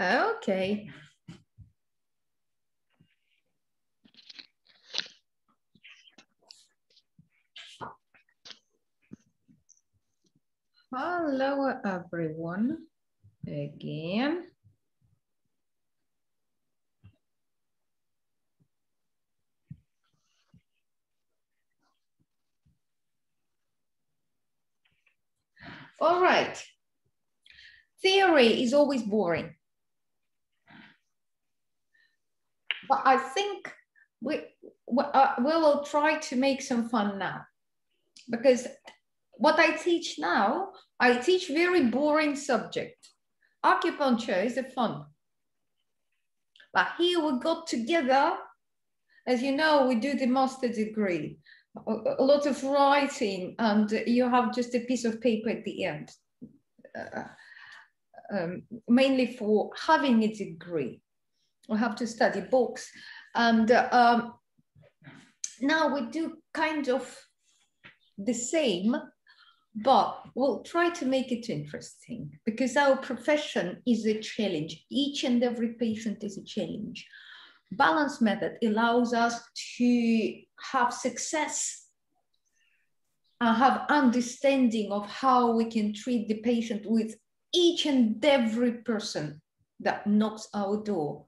Okay. Hello, everyone. Again. All right. Theory is always boring. But I think we, we, uh, we will try to make some fun now. Because what I teach now, I teach very boring subject. Acupuncture is a fun. But here we got together, as you know, we do the master degree, a, lot of writing, and you have just a piece of paper at the end, uh, um, mainly for having a degree. We have to study books. And um, now we do kind of the same but we'll try to make it interesting because our profession is a challenge. Each and every patient is a challenge. Balance method allows us to have success and have understanding of how we can treat the patient with each and every person that knocks our door.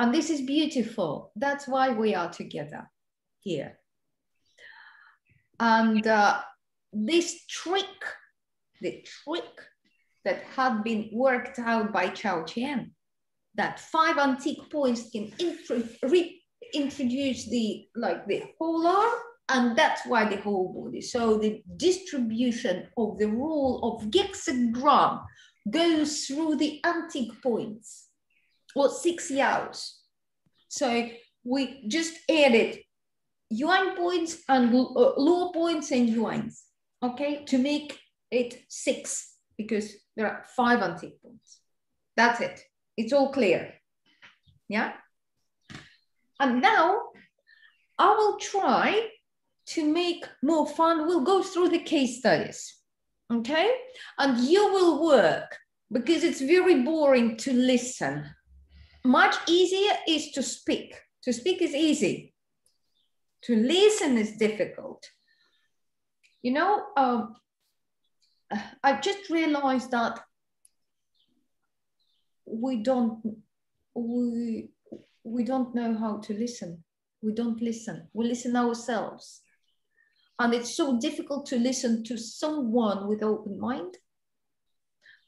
And this is beautiful. That's why we are together here. And uh, this trick, the trick that had been worked out by Chao Qian, that five antique points can reintroduce the like the whole arm, and that's why the whole body. So the distribution of the rule of hexagram goes through the antique points, or six yaos. So we just added yuan points and uh, points and yuans okay, to make it six because there are five antique points. That's it. It's all clear. Yeah. And now I will try to make more fun. We'll go through the case studies. Okay. And you will work because it's very boring to listen. Much easier is to speak. To speak is easy. To listen is difficult. You know, um, I've just realized that we don't we we don't know how to listen. We don't listen. We listen ourselves. And it's so difficult to listen to someone with open mind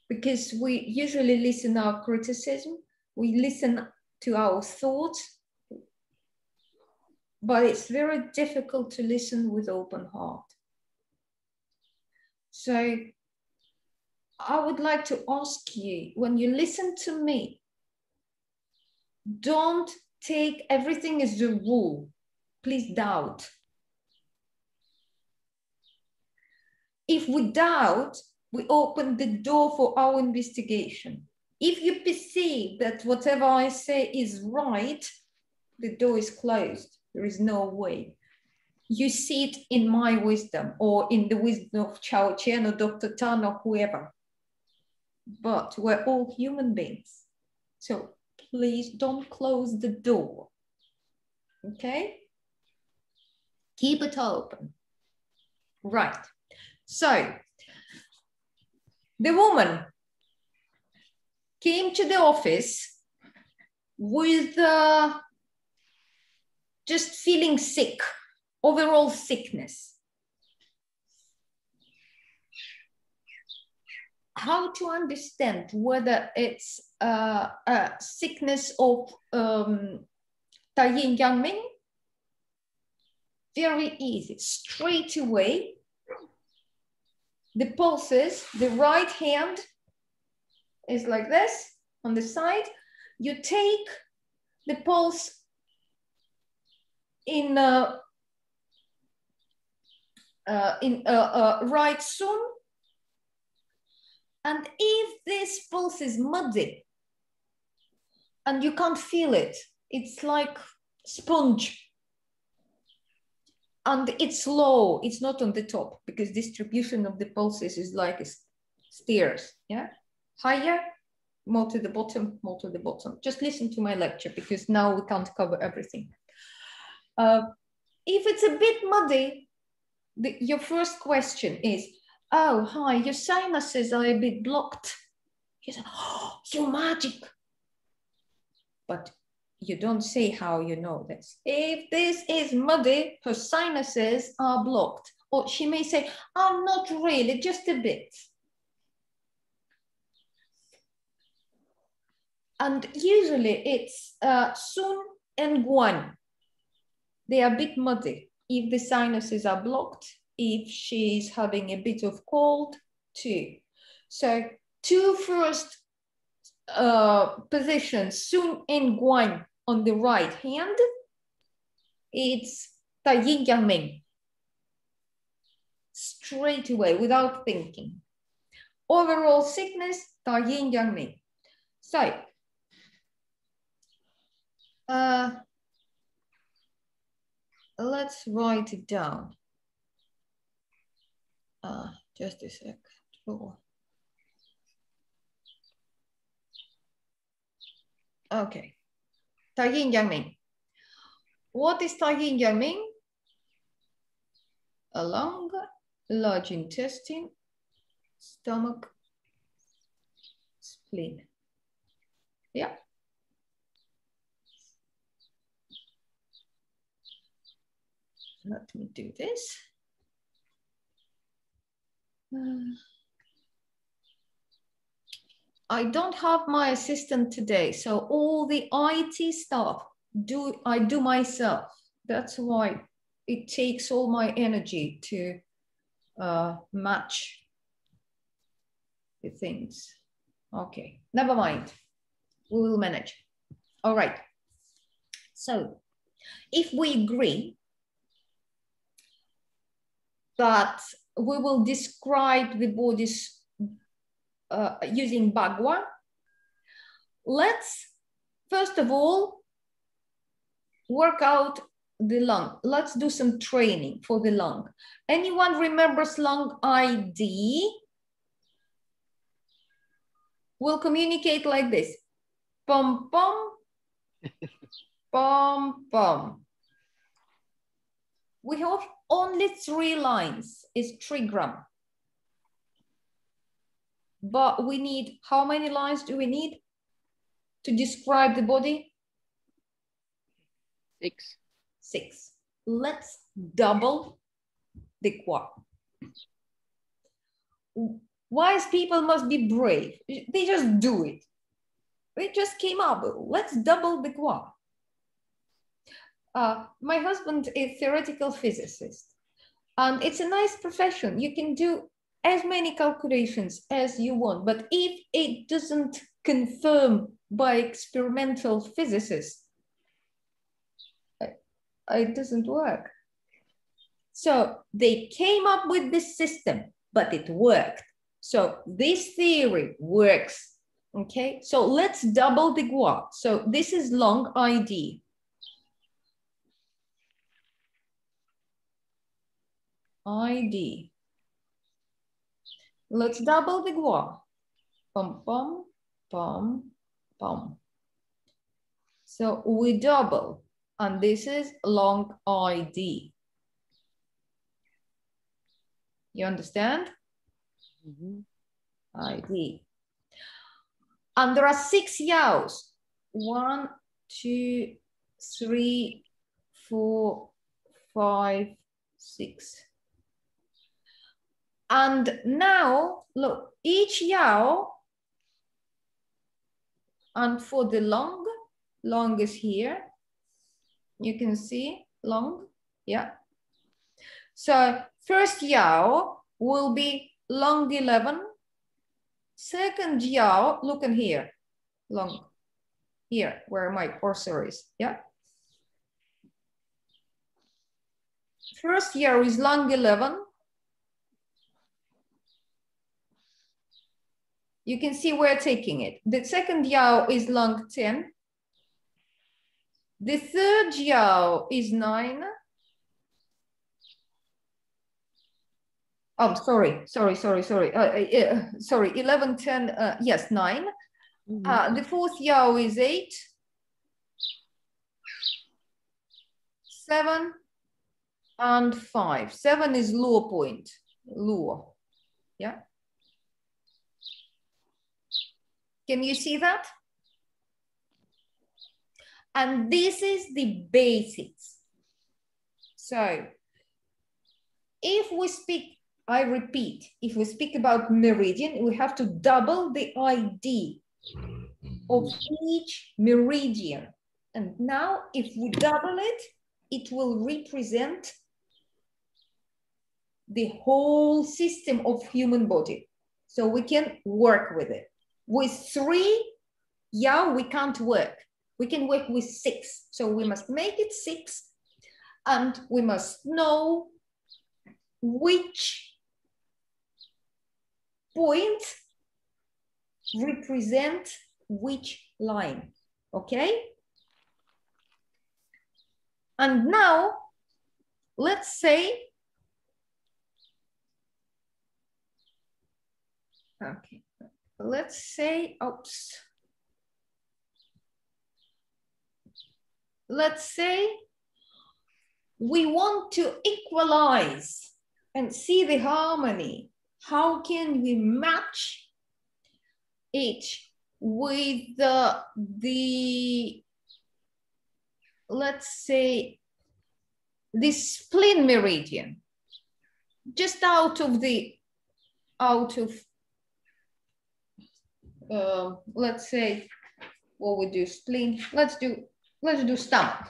because we usually listen our criticism, we listen to our thoughts, but it's very difficult to listen with open heart. So I would like to ask you when you listen to me, don't take everything as a rule. Please doubt. If we doubt, we open the door for our investigation. If you perceive that whatever I say is right, the door is closed. There is no way you see it in my wisdom or in the wisdom of Chao Qian or Dr. Tan or whoever. But we're all human beings. So please don't close the door. Okay? Keep it open. Right. So the woman came to the office with uh, just feeling sick overall sickness. How to understand whether it's uh, a sickness of um, Yin Yang Ming? Very easy, straight away. The pulses, the right hand is like this on the side. You take the pulse in uh, uh, in uh, uh, right cun. And if this pulse is muddy and you can't feel it, it's like sponge. And it's low, it's not on the top because distribution of the pulses is like stairs, yeah? Higher, more to the bottom, more to the bottom. Just listen to my lecture because now we can't cover everything. Uh, if it's a bit muddy, the, your first question is, oh, hi, your sinuses are a bit blocked. You say, oh, you magic. But you don't say how you know this. If this is muddy, her sinuses are blocked. Or she may say, oh, not really, just a bit. And usually it's uh, Cun and Guan. They are a bit muddy. If the sinuses are blocked, if she's having a bit of cold, too. So two first uh, positions, Cun and Guan on the right hand, it's Ta Yin Yang Ming. Straight away, without thinking. Overall sickness, Ta Yin Yang Ming. So uh, let's write it down. Uh, just a sec. Okay. Ta Yin. What is Ta Yin Yang Ming? A lung, large intestine, stomach, spleen. Yeah. Let me do this. Uh, I don't have my assistant today, so all the IT stuff do I do myself. That's why it takes all my energy to uh, match the things. Okay, never mind. We will manage. All right. So if we agree that we will describe the body's uh, using Bagua. Let's first of all work out the lung. Let's do some training for the lung. Anyone remembers lung ID? We'll communicate like this. Pom pom, pom pom. We have only three lines, is trigram. But we need, how many lines do we need to describe the body? Six. Six. Let's double the gua. Wise people must be brave. They just do it. They just came up. Let's double the gua. Uh, my husband is theoretical physicist, and it's a nice profession. You can do as many calculations as you want, but if it doesn't confirm by experimental physicists, it doesn't work. So they came up with this system, but it worked. So this theory works. Okay, so let's double the gua. So this is long ID. ID. Let's double the gua. Pom, pom, pom, pom. So we double, and this is long ID. You understand? Mm -hmm. ID. And there are six yaos. One, two, three, four, five, six. And now, look, each yao, and for the long, long is here. You can see long, yeah. So first yao will be long 11. Second yao, look in here, long, here where my cursor is, yeah. First yao is long 11. You can see we're taking it. The second yao is long 10. The third yao is 9. Oh, sorry, sorry, sorry, sorry. Uh, uh, uh sorry, 11, 10, uh, yes, 9. Mm -hmm. uh, the fourth yao is eight. Seven and five. Seven is lower point, lower. Yeah. Can you see that? And this is the basics. So if we speak, I repeat, if we speak about meridian, we have to double the ID of each meridian. And now if we double it, it will represent the whole system of human body. So we can work with it. With three, yeah, we can't work. We can work with six. So we must make it six and we must know which point represent which line, okay? And now, let's say, okay, let's say, oops. Let's say we want to equalize and see the harmony. How can we match it with the, the let's say, the spleen meridian, just out of the, out of, uh, let's say, what we do, spleen, let's do, let's do stomach.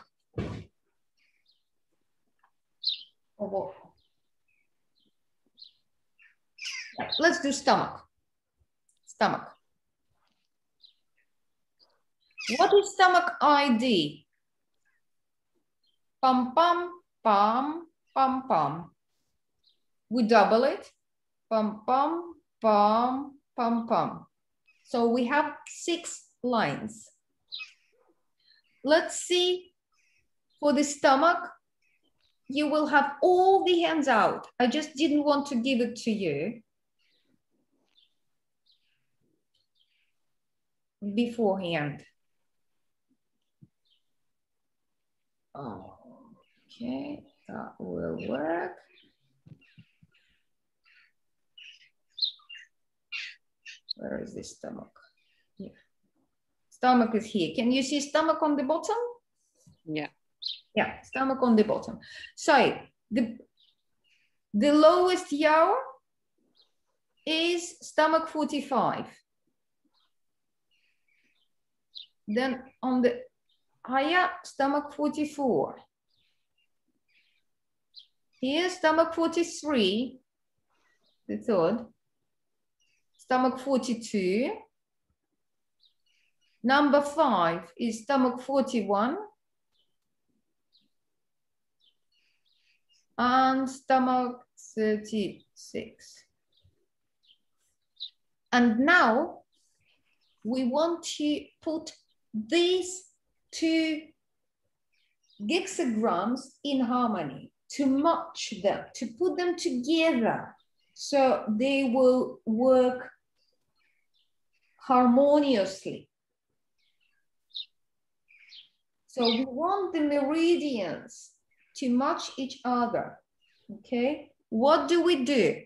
Let's do stomach. Stomach. What is stomach ID? Pum, pum, pum, pum, pum. We double it. Pum, pum, pum, pum, pum. So we have six lines. Let's see for the stomach, you will have all the hands out. I just didn't want to give it to you. beforehand. Oh. Okay, that will work. Where is the stomach? Yeah. Stomach is here. Can you see stomach on the bottom? Yeah. Yeah, stomach on the bottom. So the, the lowest yao is stomach 45. Then on the higher stomach 44. Here, stomach 43, the third. Stomach 42. Number five is stomach 41. And stomach 36. And now we want to put these two hexagrams in harmony, to match them, to put them together so they will work harmoniously. So we want the meridians to match each other, okay? What do we do?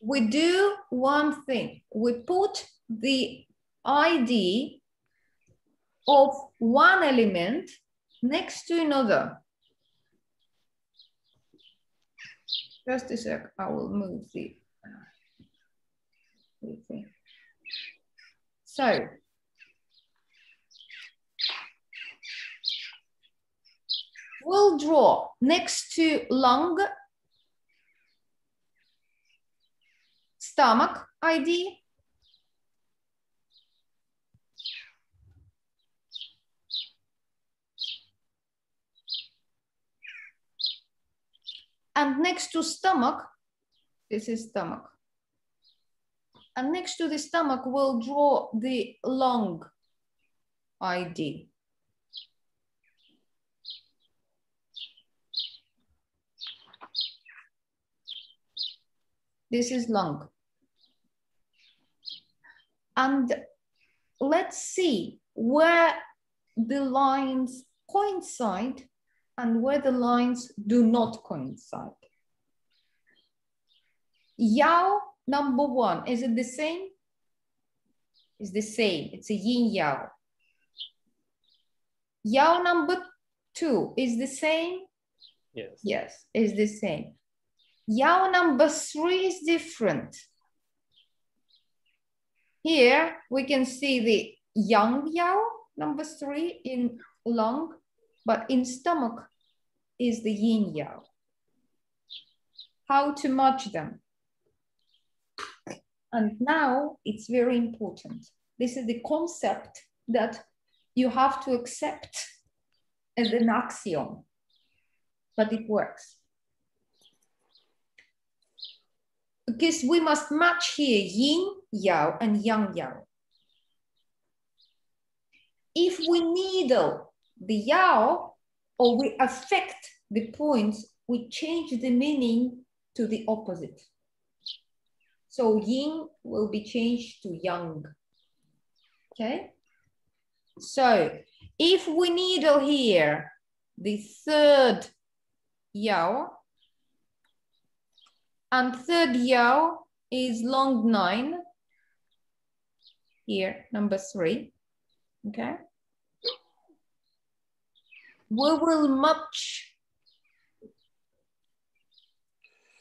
We do one thing. We put the ID of one element next to another. Just a sec, I will move the, So, we'll draw next to lung, stomach ID, And next to stomach, this is stomach. And next to the stomach, we'll draw the lung ID. This is lung. And let's see where the lines coincide and where the lines do not coincide. Yao number one, is it the same? It's the same, it's a yin yao. Yao number two is the same? Yes. Yes, is the same. Yao number three is different. Here we can see the yang yao number three in lung, but in stomach is the yin yao. How to match them? And now it's very important. This is the concept that you have to accept as an axiom, but it works. Because we must match here yin yao and yang yao. If we needle the yao or we affect the points, we change the meaning to the opposite. So yin will be changed to yang. Okay. So if we needle here the third yao, and third yao is long nine, here, number three, okay? We will match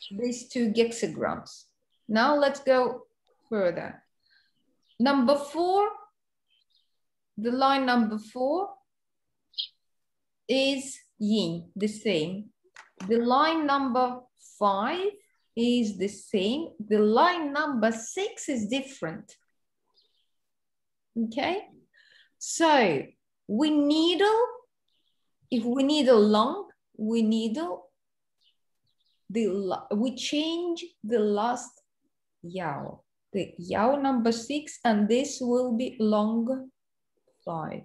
these two hexagrams. Now let's go further. Number four, the line number four is yin, the same. The line number five is the same. The line number six is different. Okay, so we needle, if we needle long, we needle, the, we change the last yao, the yao number six, and this will be long five.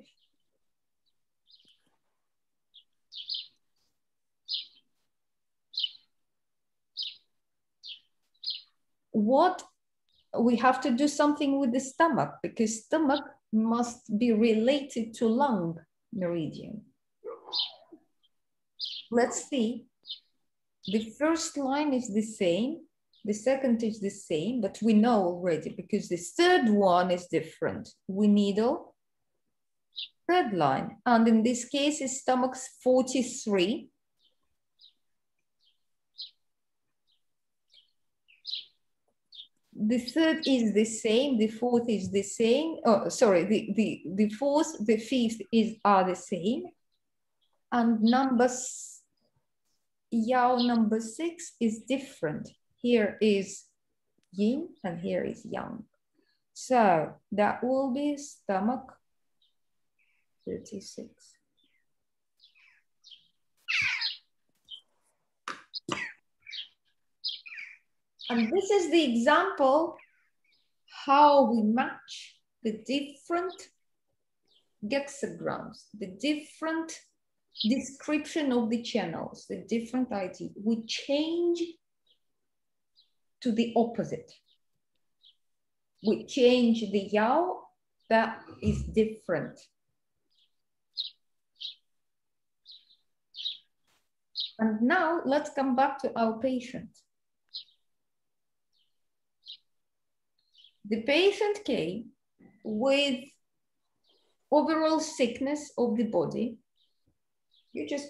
What we have to do something with the stomach because stomach must be related to lung meridian. Let's see. The first line is the same. The second is the same, but we know already because the third one is different. We needle third line. And in this case, is stomach 43. The third is the same, the fourth is the same. Oh, sorry, the, the, the fourth, the fifth is are the same. And numbers, Yao number six is different. Here is yin and here is yang. So that will be stomach 36. And this is the example how we match the different hexagrams, the different description of the channels, the different ID. We change to the opposite. We change the yao that is different. And now let's come back to our patient. The patient came with overall sickness of the body. You just,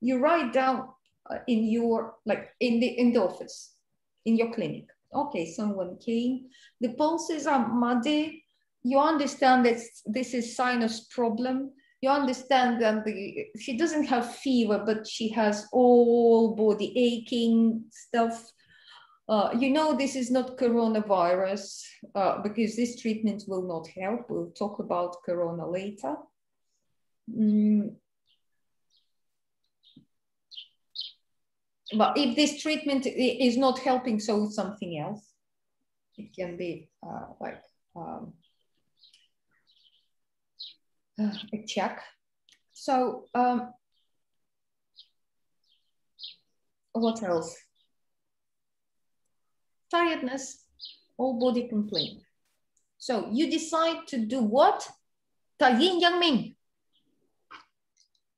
you write down uh, in your, like in the, in the office, in your clinic. Okay, someone came, the pulses are muddy. You understand that this is sinus problem you understand that the, she doesn't have fever, but she has all body aching stuff. Uh, you know, this is not coronavirus uh, because this treatment will not help. We'll talk about corona later. Mm. But if this treatment is not helping, so something else. It can be uh, like um, a check. So um, what else? Tiredness, all body complaint. So you decide to do what? Ta yin yang.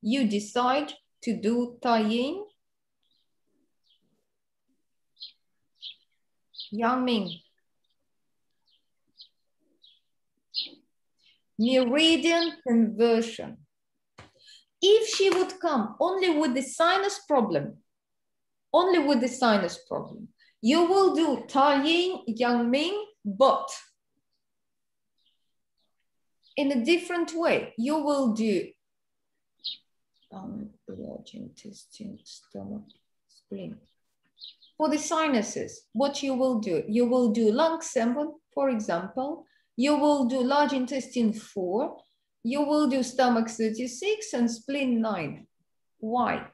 You decide to do ta yin yang ming. Meridian conversion. If she would come only with the sinus problem, only with the sinus problem, you will do Ta Yin, Yang Ming, but in a different way. You will do um, stomach, spleen. For the sinuses, what you will do, you will do lung seven, for example, you will do large intestine four, you will do stomach 36 and spleen nine. Why?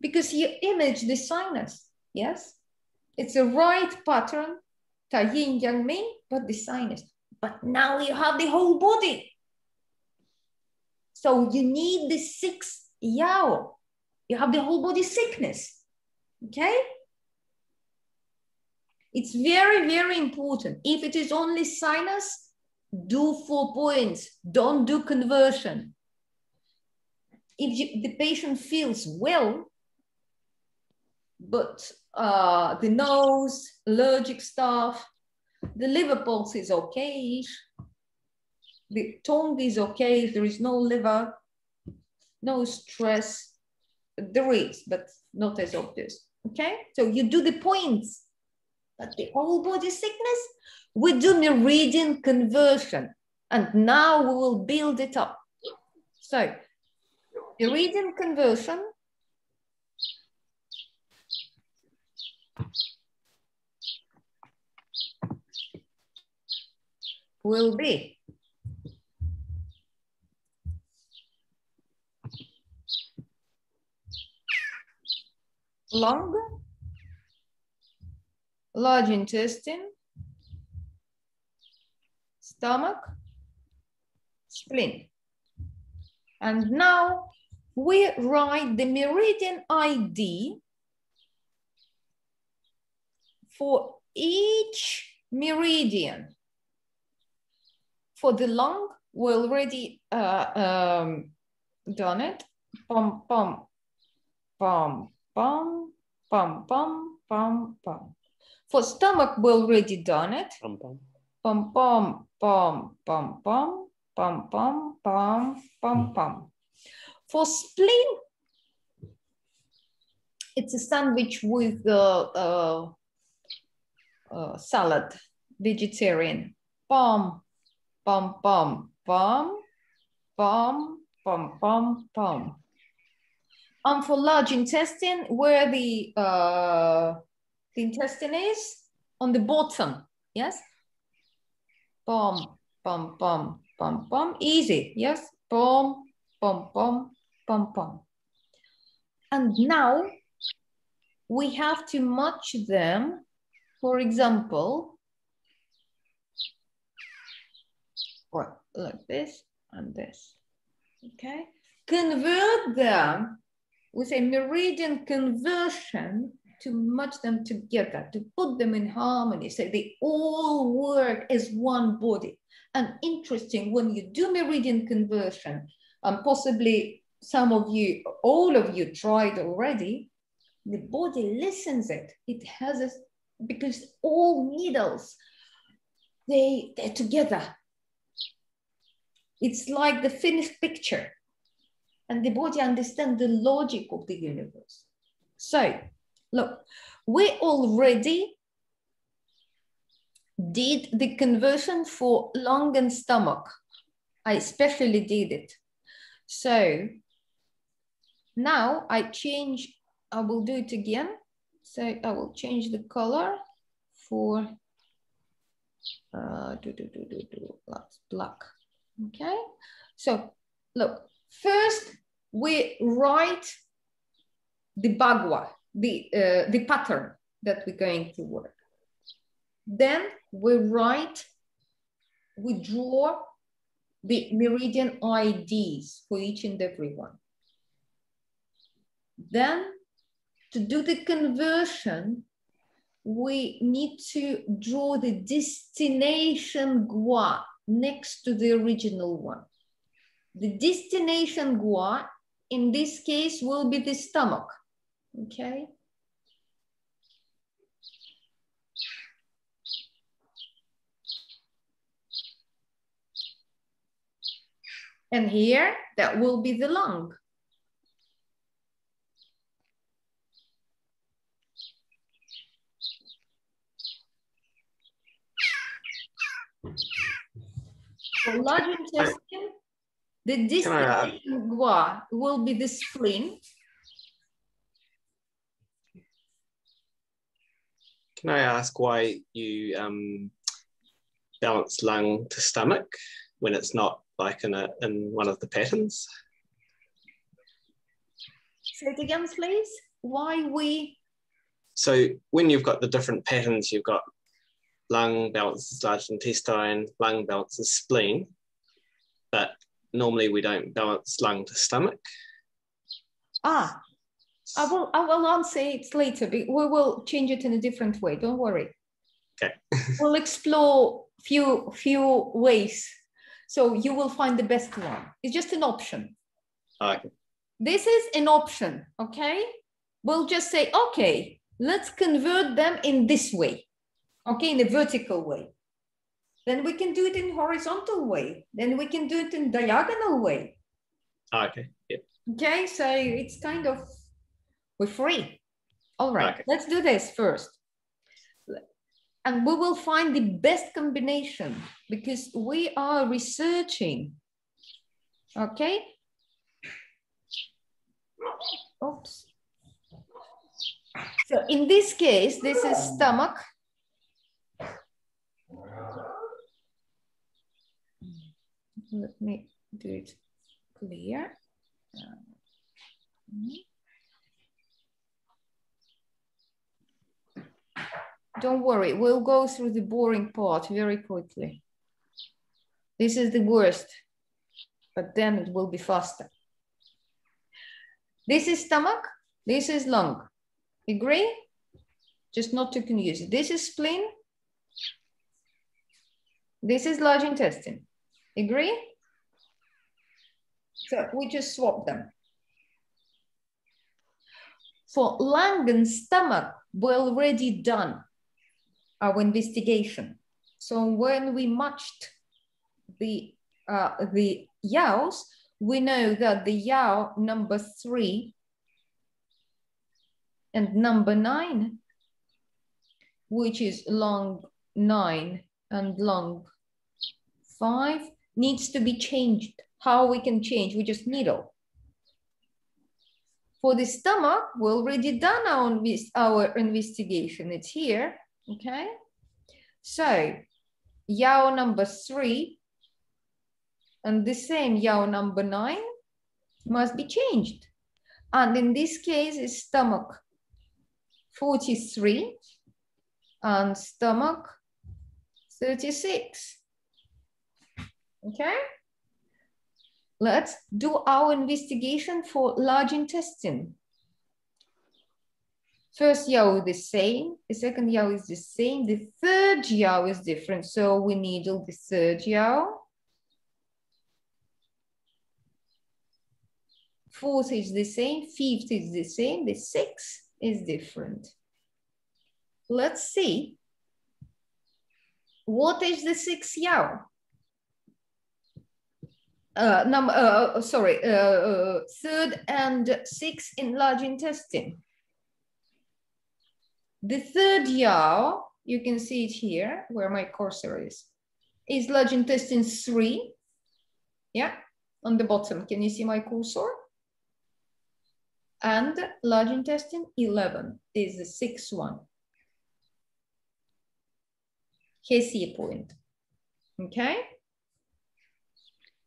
Because you image the sinus, yes? It's a right pattern, ta yin yang but the sinus. But now you have the whole body. So you need the six yao. You have the whole body sickness, okay? It's very, very important. If it is only sinus, do four points. Don't do conversion. If you, the patient feels well, but uh, the nose, allergic stuff, the liver pulse is okay. The tongue is okay. There is no liver, no stress. There is, but not as obvious. Okay, so you do the points but the whole body sickness, we do meridian conversion. And now we will build it up. So meridian conversion will be longer large intestine, stomach, spleen. And now we write the meridian ID for each meridian. For the lung, we already uh, um, done it. Pum, pum, pum, pum, pum, pum, pum, pum. For stomach, we already done it. Pom pom. Pom pom pom pom pom pom pom pom pom pom. For spleen, it's a sandwich with uh, uh, uh, salad, vegetarian. Pom pom pom pom pom pom pom pom. And for large intestine, where the uh, the intestine is on the bottom, yes? Pom, pom, pom, pom, pom, easy, yes? Pom, pom, pom, pom, pom. And now we have to match them, for example, like this and this, okay? Convert them with a meridian conversion to match them together, to put them in harmony, so they all work as one body. And interesting, when you do meridian conversion, um, possibly some of you, all of you tried already, the body listens it. It has a, because all needles, they, they're together. It's like the finished picture. And the body understand the logic of the universe. So Look, we already did the conversion for lung and stomach. I especially did it. So now I change, I will do it again. So I will change the color for uh, do, do, do, do, do, black, okay? So look, first we write the bagua, the, uh, the pattern that we're going to work. Then we write, we draw the meridian IDs for each and every one. Then to do the conversion, we need to draw the destination gua next to the original one. The destination gua in this case will be the stomach, okay? And here, that will be the lung. For large intestine, the destination gua will be the spleen. Can I ask why you um, balance lung to stomach when it's not like in, a, in one of the patterns? Say it again, please. Why we? So when you've got the different patterns, you've got lung balances large intestine, lung balances spleen, but normally we don't balance lung to stomach. Ah, I will, I will answer it later. We will change it in a different way. Don't worry. Okay. we'll explore few few ways so you will find the best one. It's just an option. Okay. This is an option, okay? We'll just say, okay, let's convert them in this way, okay, in a vertical way. Then we can do it in horizontal way. Then we can do it in diagonal way. Ah, okay, yeah. Okay, so it's kind of, we're free. All right, Okay. let's do this first and we will find the best combination because we are researching. Okay. Oops. So in this case, this is stomach. Let me do it clear. Uh, Don't worry, we'll go through the boring part very quickly. This is the worst, but then it will be faster. This is stomach, this is lung. Agree? Just not to confuse. This is spleen. This is large intestine. Agree? So we just swap them. For lung and stomach, we're already done our investigation. So when we matched the, uh, the yaos, we know that the yao number three and number nine, which is lung nine and lung five, needs to be changed. How we can change? We just needle. For the stomach, we already done our, our investigation. It's here. Okay, so Yao number three and the same Yao number nine must be changed. And in this case, it's stomach 43 and stomach 36. Okay, let's do our investigation for large intestine. First yao is the same, the second yao is the same, the third yao is different. So we needle the third yao. Fourth is the same, fifth is the same, the sixth is different. Let's see. What is the sixth yao? Uh, number, uh, sorry, uh, uh, third and sixth in large intestine. The third yao, you can see it here where my cursor is, is large intestine three. Yeah, on the bottom. Can you see my cursor? And large intestine 11 is the sixth one. Here's point. Okay.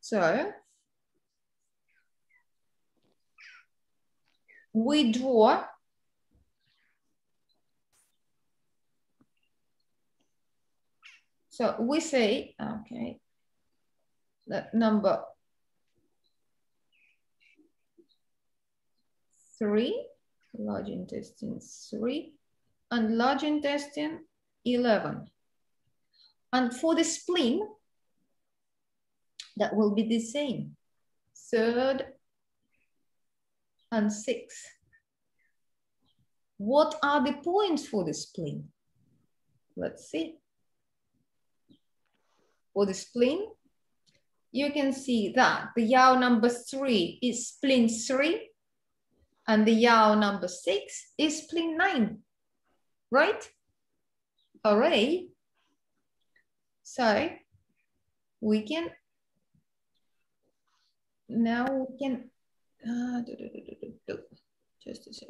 So we draw So we say, okay, that number three, large intestine three, and large intestine, 11. And for the spleen, that will be the same. Third and sixth. What are the points for the spleen? Let's see. For the spleen, you can see that the Yao number three is spleen three, and the Yao number six is spleen nine, right? Array. So we can, now we can, uh, do, do, do, just a sec.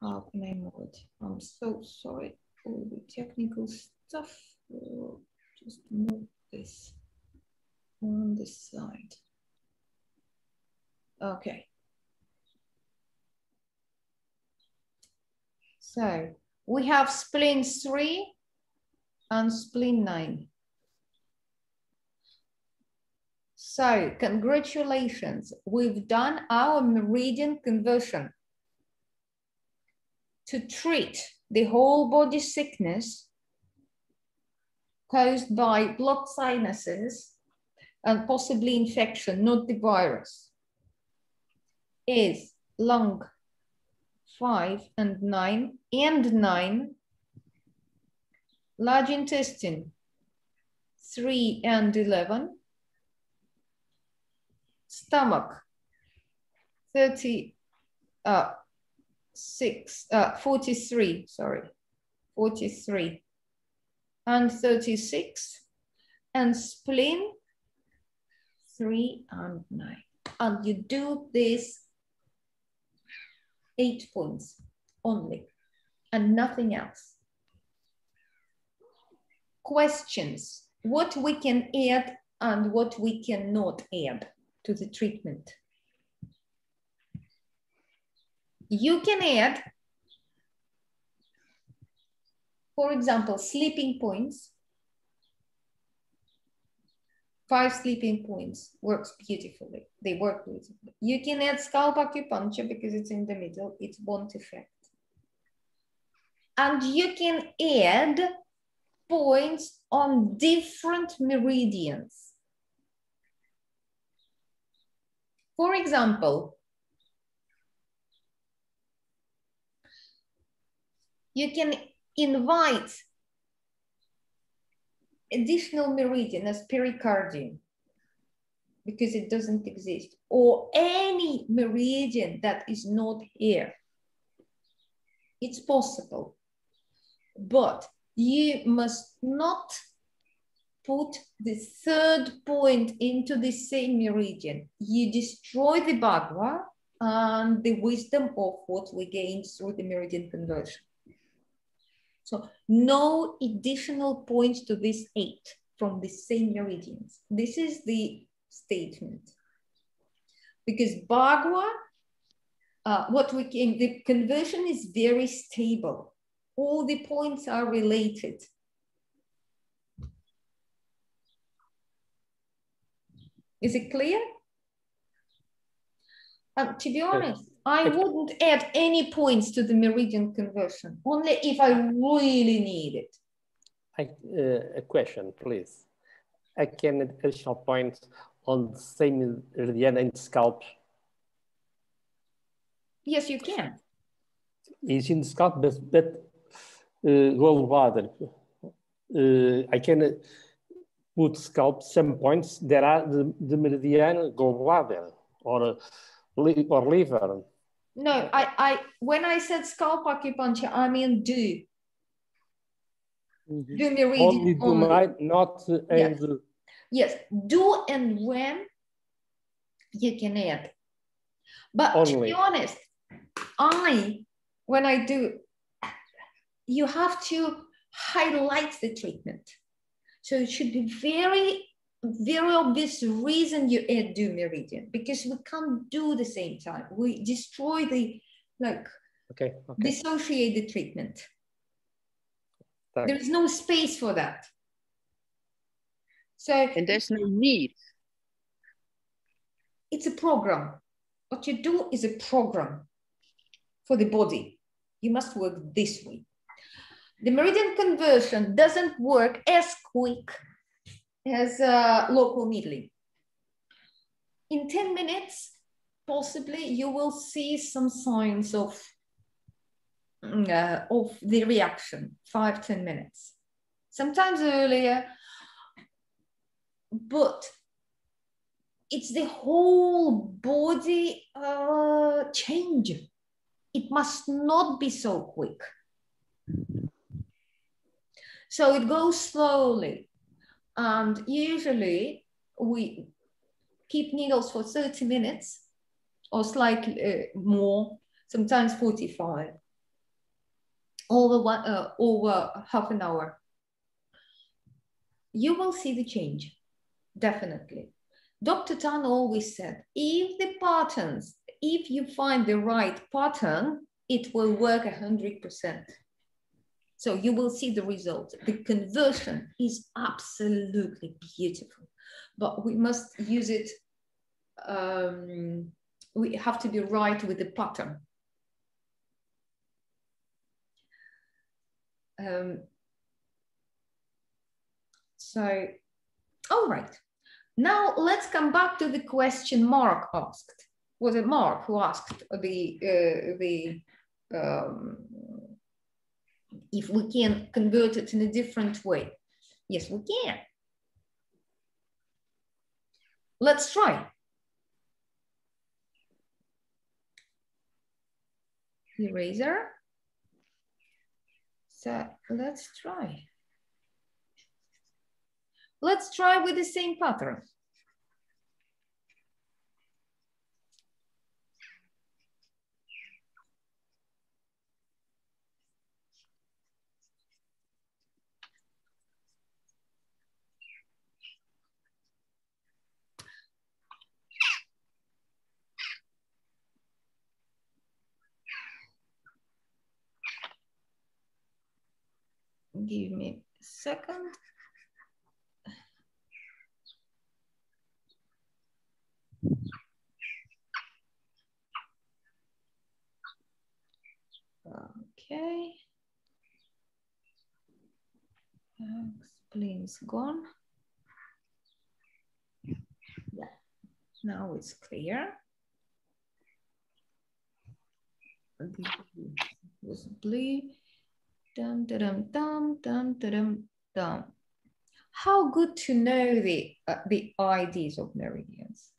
How can I move it? I'm so sorry for the technical stuff. We'll just move this on this side. Okay. So we have spleen three and spleen nine. So congratulations, we've done our meridian conversion to treat the whole body sickness caused by blocked sinuses and possibly infection, not the virus, is lung five and nine and nine, large intestine three and 11, stomach. 30, uh, six, uh, 43, sorry, 43 and 36 and spleen. Three and nine. And you do this eight points only and nothing else. Questions, what we can add and what we cannot add to the treatment. You can add for example, sleeping points, five sleeping points works beautifully. They work beautifully. You can add scalp acupuncture because it's in the middle, it won't affect. And you can add points on different meridians. For example, you can invite additional meridian as pericardium because it doesn't exist or any meridian that is not here. It's possible, but you must not put the third point into the same meridian. You destroy the Bagua and the wisdom of what we gained through the meridian conversion. So no additional points to this eight from the same meridians. This is the statement. Because Bagua, uh, what we can, the conversion is very stable. All the points are related. Is it clear? Um, to be honest, I wouldn't add any points to the meridian conversion, only if I really need it. I, uh, a question, please. I can add additional points on the same meridian and scalp. Yes, you can. It's in the scalp, but, but uh, gallbladder. Uh, I can put scalp some points that are the, the meridian gallbladder or, or liver. No, I, I when I said scalp acupuncture, I mean do. Mm -hmm. Do meridian only do only. my, not uh, Yes. and Yes, do and when you can add. But to be honest, I, when I do, you have to highlight the treatment. So it should be very, very obvious reason you add do meridian because we can't do the same time. We destroy the, like, okay, okay. dissociate the treatment. thanks. There is no space for that. So And there's no need. it's a program. What you do is a program. for the body. You must work this way. The meridian conversion doesn't work as quick as uh, local needling. In 10 minutes, possibly you will see some signs of, mm, uh, of the reaction, five ten minutes. Sometimes earlier, but it's the whole body uh, change. It must not be so quick. So it goes slowly. And usually we keep needles for 30 minutes or slightly uh, more, sometimes 45, over, one, uh, over half an hour. You will see the change, definitely. Dr. Tan always said, if the patterns, if you find the right pattern, it will work 100%. So you will see the result. The conversion is absolutely beautiful, but we must use it. Um, we have to be right with the pattern. Um, so, all right. Now let's come back to the question Mark asked. Was it Mark who asked the uh, the um, if we can convert it in a different way? Yes, we can. Let's try. Eraser. So let's try. Let's try with the same pattern. Give me a second. Okay. Spleen gone. Yeah, now it's clear. Was blue. Dum dum dum dum dum dum. How good to know the uh, the IDs of meridians.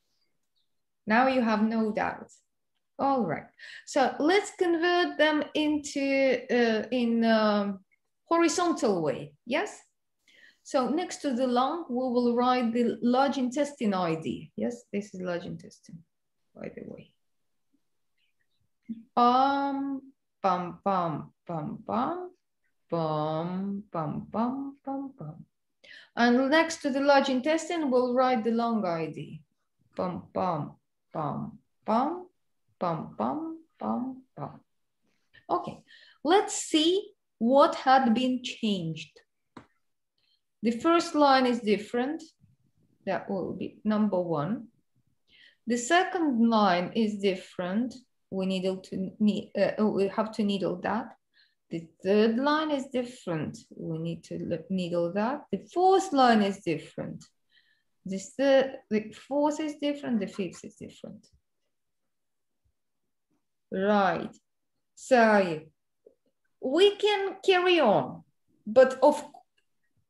Now you have no doubt. All right. So let's convert them into uh, in um, horizontal way. Yes. So next to the lung, we will write the large intestine ID. Yes, this is large intestine, by the way. Bum, bum, bum, bum, bum, bum, bum, bum, bum, bum. And next to the large intestine, we'll write the lung ID. Bum, bum, bum, bum, Bum, bum, bum, bum. Okay, let's see what had been changed. The first line is different. That will be number one. The second line is different. We needle to uh, we have to needle that. The third line is different. We need to needle that. The fourth line is different. The, the fourth is different. The fifth is different. Right. So we can carry on, but of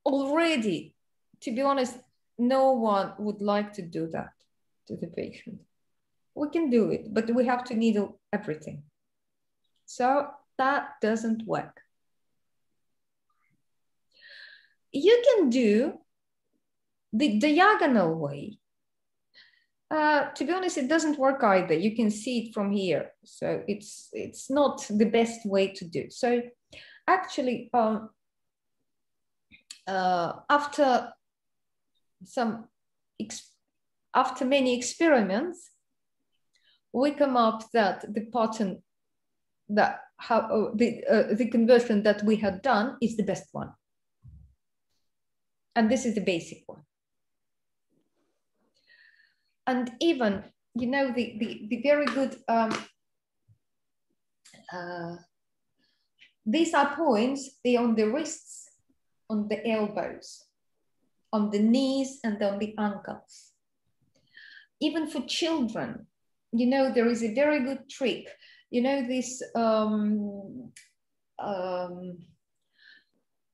already, to be honest, no one would like to do that to the patient. We can do it, but we have to needle everything. So that doesn't work. You can do the diagonal way uh, to be honest, it doesn't work either. You can see it from here. So it's, it's not the best way to do. So actually, um, uh, after some, after many experiments, we come up that the pattern that how uh, the, uh, the conversion that we had done is the best one. And this is the basic one and even you know the the, the very good um, uh, these are points, they on the wrists, on the elbows, on the knees and on the ankles. Even for children, you know, there is a very good trick. You know, this um, um,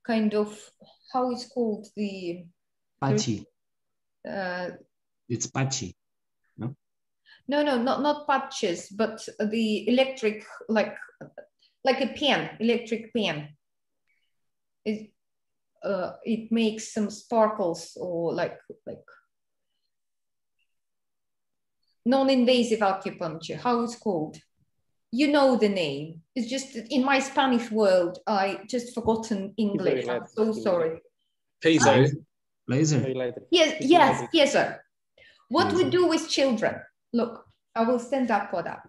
kind of, how it's called, the... Pachi. Uh, it's Pachi. No? No, no, not, not patches, but the electric, like like a pen, electric pen. It, uh, it makes some sparkles or like like non-invasive acupuncture. How it's called? You know the name. It's just in my Spanish world, I just forgotten English. I'm so sorry. Piezo. Laser. Yes, yes, yes, sir. What we do with children? Look, I will stand up for that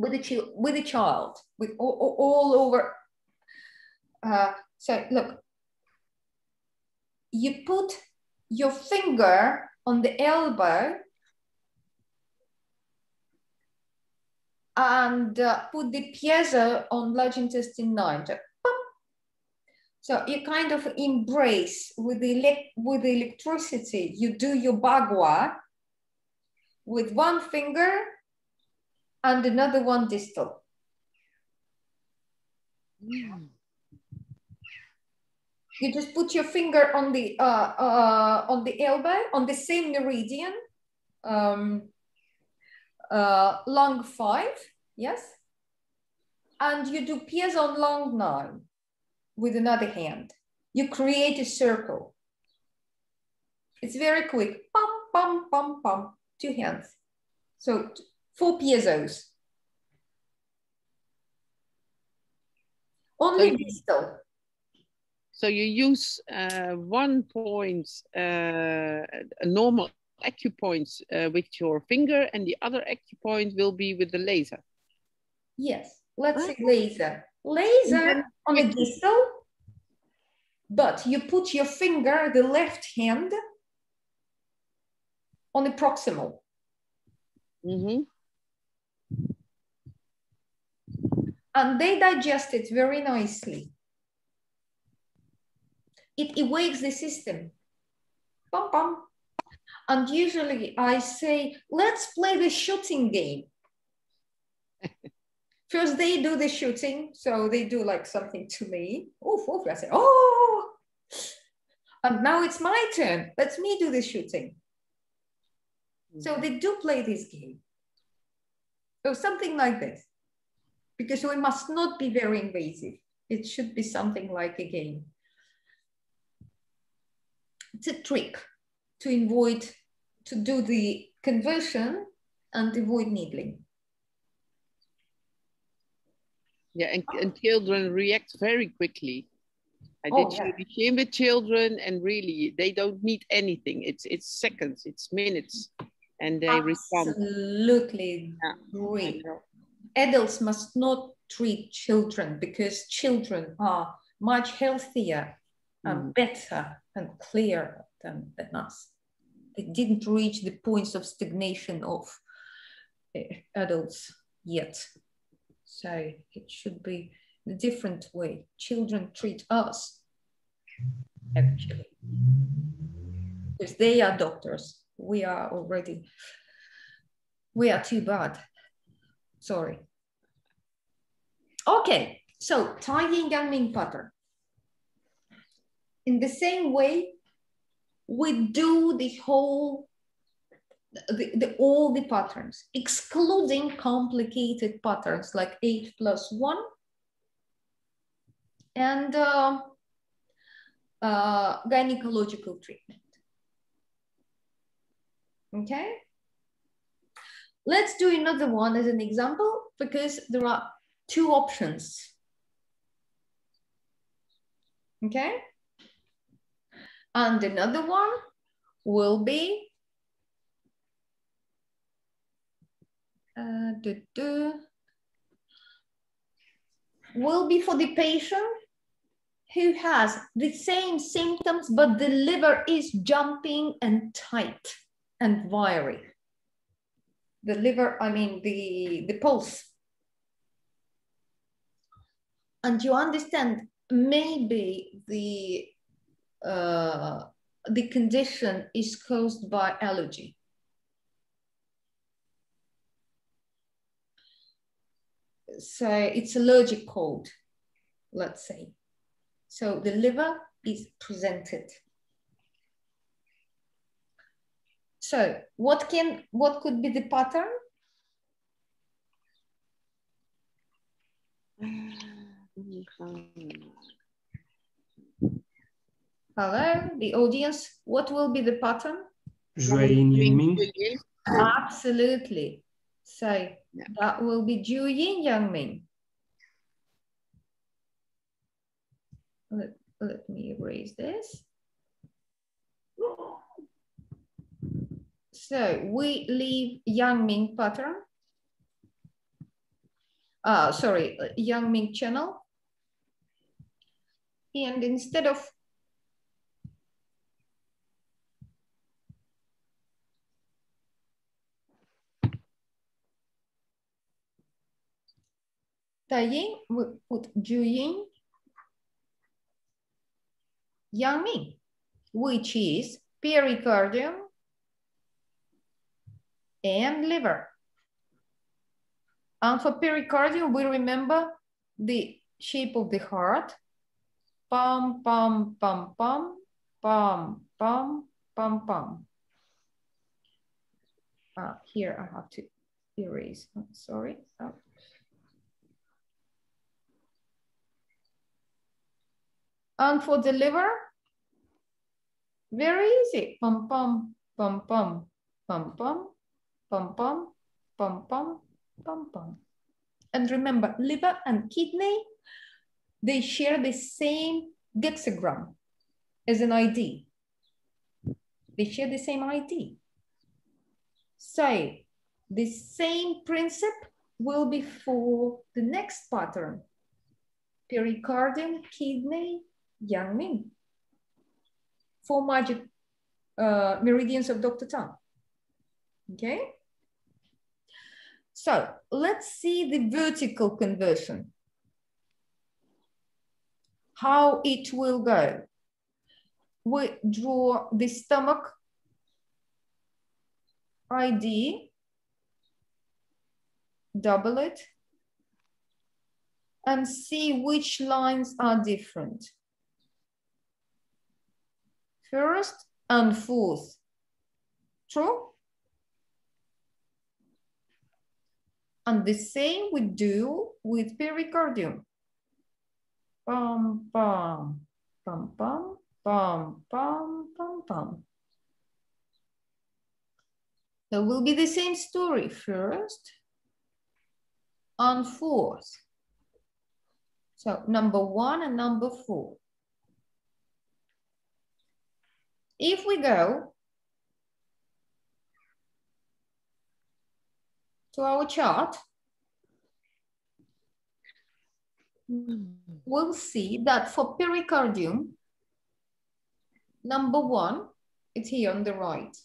with a child, with a child, with all, all over. Uh, so look, you put your finger on the elbow and uh, put the piezo on large intestine 9. So, you kind of embrace with the, with the electricity, you do your bagua with one finger and another one distal. Mm. You just put your finger on the uh, uh, on the elbow on the same meridian, um, uh, lung five, yes, and you do piezo on lung nine with another hand. You create a circle. It's very quick. Pum pum pum pum. Two hands. So four piezos. Only So- distal. So you use uh, one point, uh, a normal acupoint uh, with your finger, and the other acupoint will be with the laser. Yes, let's say laser. Laser on a distal, but you put your finger, the left hand, on the proximal. Mhm. and they digest it very nicely. It awakes the system. Bum, bum. And usually I say, let's play the shooting game. First, they do the shooting. So they do like something to me. Oof, oof. I say, oh. And now it's my turn. Let me do the shooting. So mm-hmm. they do play this game. So something like this because we must not be very invasive. It should be something like a game. It's a trick to avoid, to do the conversion and avoid needling. Yeah, and, and children react very quickly. I Oh, did yeah. the with children, and really, they don't need anything. It's it's seconds, it's minutes, and they respond. Absolutely Yeah. great. Adults must not treat children because children are much healthier and better and clearer than, than us. They didn't reach the points of stagnation of eh, adults yet. So it should be a different way. Children treat us, actually, because they are doctors. We are already, we are too bad. Sorry. Okay, so Taiyin Yang Ming pattern. In the same way, we do the whole, the, the, all the patterns, excluding complicated patterns like eight plus one and uh, uh, gynecological treatment. Okay. Let's do another one as an example because there are two options. Okay. And another one will be uh, will be for the patient who has the same symptoms, but the liver is jumping and tight and wiry. The liver, I mean, the, the pulse and you understand maybe the uh, the condition is caused by allergy. So it's allergic cold, let's say. So the liver is presented. So what can what could be the pattern? Hello, the audience. What will be the pattern? Absolutely. So yeah. that will be Jue Yin Yang Ming. Let, let me erase this. So we leave Yang Ming pattern. Uh, sorry, Yang Ming channel. And instead of Taiyin, we put Jueyin, Yang Ming, which is pericardium and liver. And for pericardium, we remember the shape of the heart. Pum, pum, pum, pum, pum, pum, pum, pum. Uh, here I have to erase, oh, sorry. Oh. And for the liver, very easy. Pum, pum, pum, pum, pum, pum, pum, pum, pum, pum, pum, pum. And remember, liver and kidney, they share the same hexagram as an ID. They share the same ID. So the same principle will be for the next pattern. Pericardium, kidney, Yang Ming. Four magic uh, meridians of Dr. Tan. Okay? So let's see the vertical conversion. How it will go. We draw the stomach ID, double it, and see which lines are different. First and fourth. True? And the same we do with pericardium. Pum, pum, pum, pum, pum, pum, pum, pum. There will be the same story first and fourth. So number one and number four. If we go to our chart, we'll see that for pericardium, number one, it's here on the right,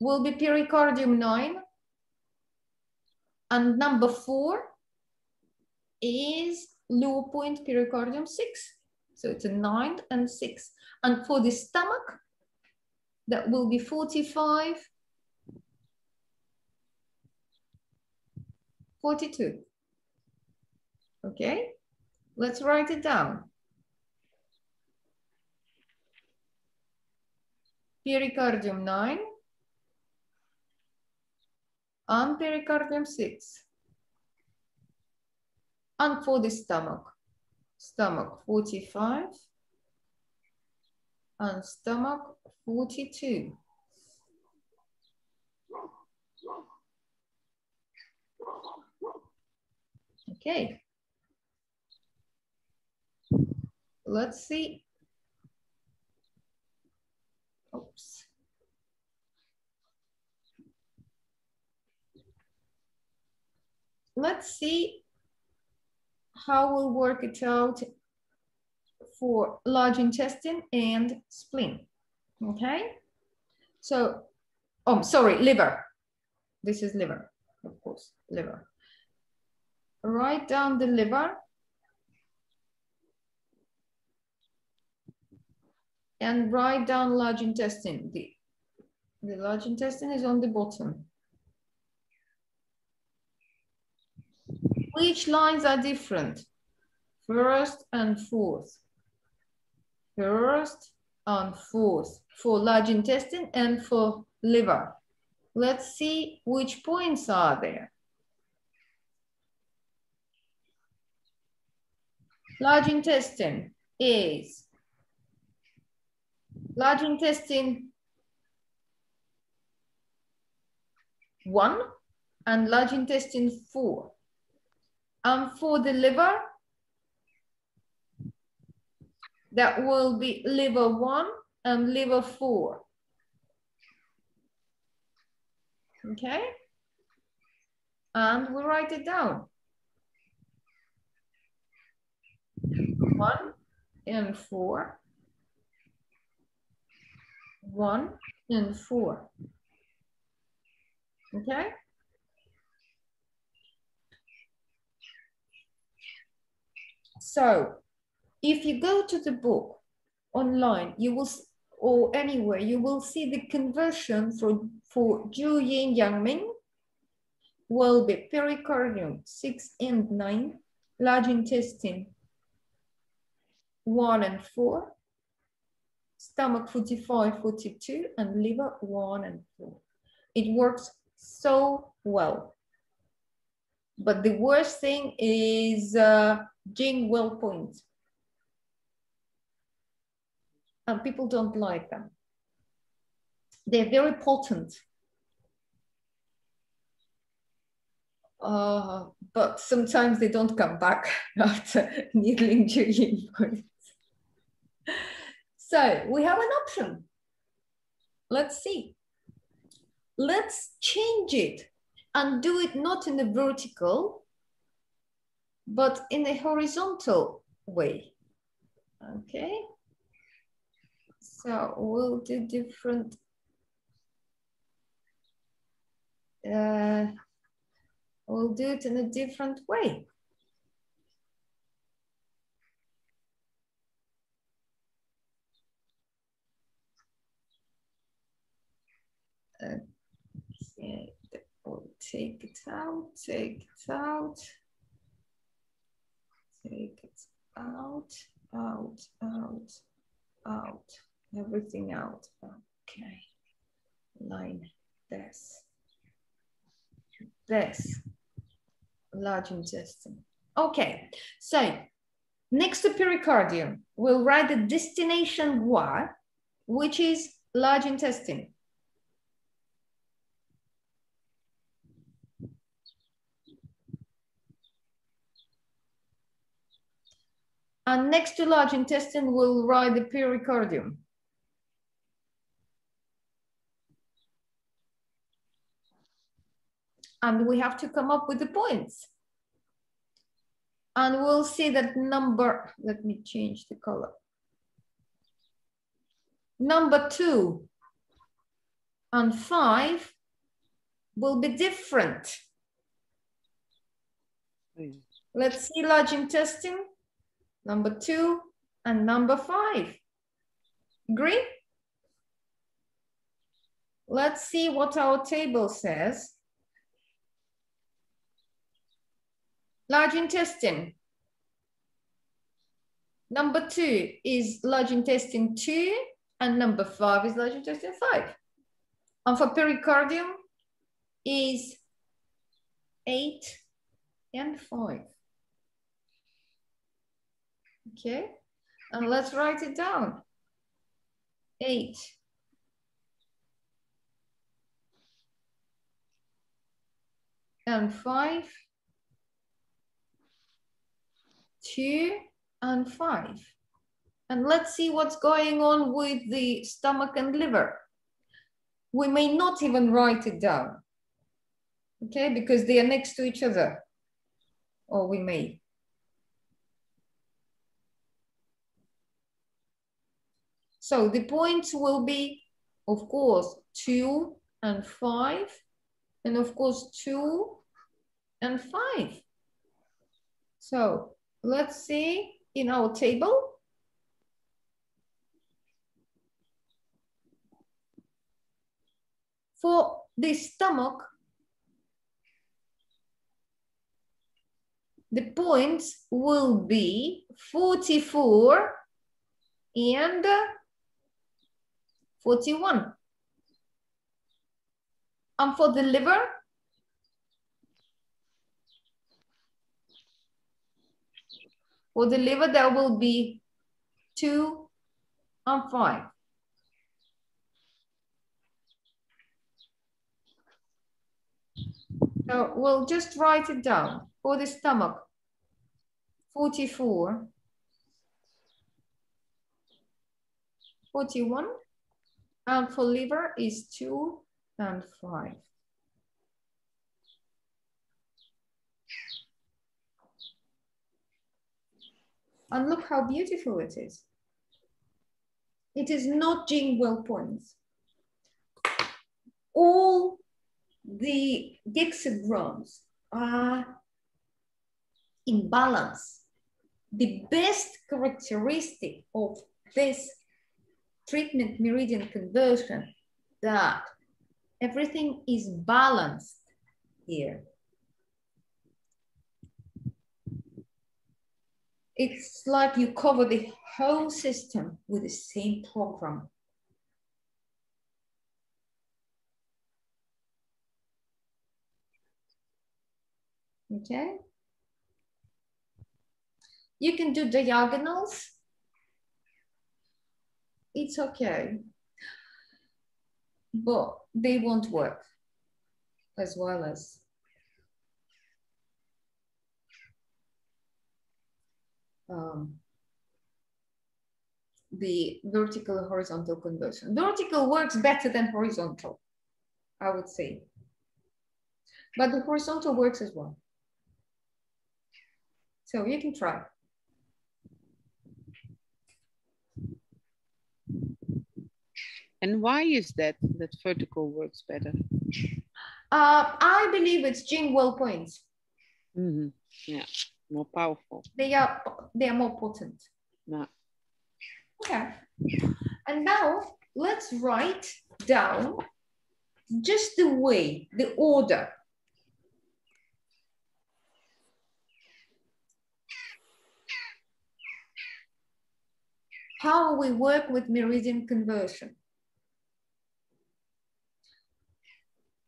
will be pericardium nine, and number four is luo point pericardium six. So it's a nine and six. And for the stomach, that will be 45, 42. Okay, let's write it down. Pericardium 9 and pericardium 6. And for the stomach, stomach 45 and stomach 42. Okay. Let's see. Oops. Let's see how we'll work it out for large intestine and spleen, okay? So, oh, sorry, liver. This is liver, of course, liver. Write down the liver. And write down large intestine. The, the large intestine is on the bottom. Which lines are different? First and fourth. First and fourth for large intestine and for liver. Let's see which points are there. Large intestine is large intestine one and large intestine four. And for the liver, that will be liver one and liver four. Okay? And we'll write it down. One and four. One and four. Okay? So if you go to the book online, you will, or anywhere, you will see the conversion for, for Jue Yin Yang Ming will be pericardium six and nine, large intestine one and four, stomach 45, 42, and liver one and four. It works so well. But the worst thing is uh, Jing well point. And people don't like them. They're very potent. Uh, but sometimes they don't come back after needling Jing points. So we have an option. Let's see. Let's change it and do it not in the vertical, but in a horizontal way. Okay. So we'll do different. Uh, we'll do it in a different way. Okay, we'll take it out, take it out, take it out, out, out, out, everything out. Okay, line this, this, large intestine. Okay, so next to pericardium, we'll write the destination Y, which is large intestine. And next to large intestine, we'll write the pericardium. And we have to come up with the points. And we'll see that number, let me change the color. Number two and five will be different. Let's see large intestine number two, and number five. Agree? Let's see what our table says. Large intestine. Number two is large intestine two, and number five is large intestine five. And for pericardium is eight and five. Okay, and let's write it down. Eight. And five. Two and five. And let's see what's going on with the stomach and liver. We may not even write it down, okay, because they are next to each other, or we may. So the points will be, of course, two and five, and of course, two and five. So let's see in our table. For the stomach, the points will be 44 and 41. And for the liver, for the liver, there will be two and five. So we'll just write it down for the stomach, 44, 41, and for liver is two and five. And look how beautiful it is. It is not Jingwell points. All the hexagrams are in balance. The best characteristic of this treatment meridian conversion that everything is balanced here. It's like you cover the whole system with the same program. Okay. You can do diagonals. It's okay. But they won't work as well as um, the vertical horizontal conversion. Vertical works better than horizontal, I would say. But the horizontal works as well. So you can try. And why is that, that vertical works better? Uh, I believe it's Jingwell points. Mm -hmm. Yeah, more powerful. They are, they are more potent. Yeah. Okay. And now let's write down just the way, the order how we work with meridian conversion.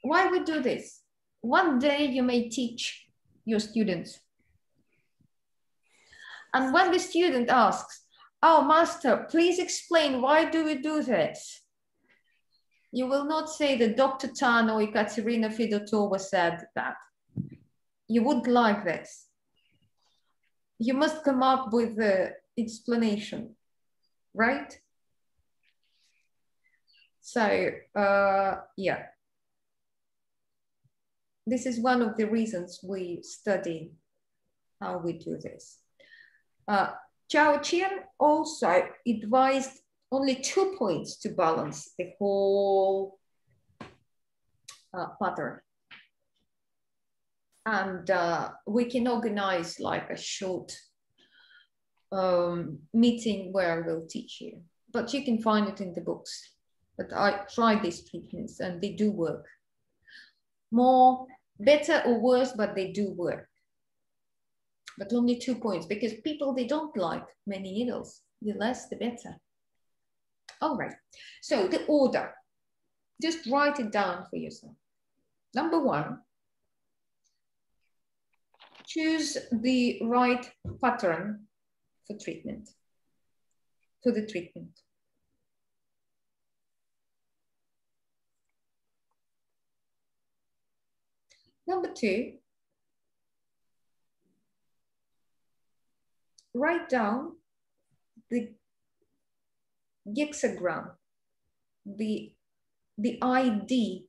Why we do this? One day you may teach your students. And when the student asks, oh, master, please explain, why do we do this? You will not say that Dr. Tan or Ekaterina Fedotova said that. You wouldn't like this. You must come up with the explanation right? So uh, yeah, this is one of the reasons we study how we do this. Uh, Chao Qian also advised only two points to balance the whole uh, pattern. And uh, we can organize like a short um, meeting where I will teach you. But you can find it in the books. But I tried these treatments and they do work. More better or worse, but they do work. But only two points because people, they don't like many needles. The less, the better. All right, so the order, just write it down for yourself. Number one, choose the right pattern for treatment, to the treatment. Number two, write down the hexagram, the, the ID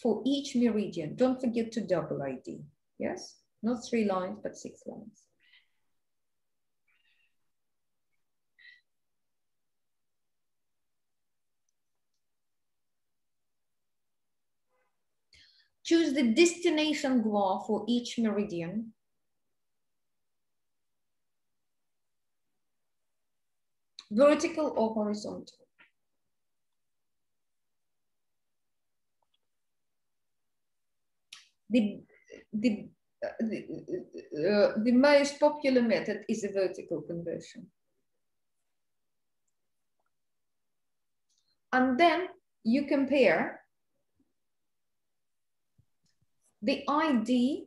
for each meridian. Don't forget to double ID, yes? Not three lines, but six lines. Choose the destination glow for each meridian. Vertical or horizontal. The, the, uh, the, uh, the most popular method is a vertical conversion. And then you compare the ID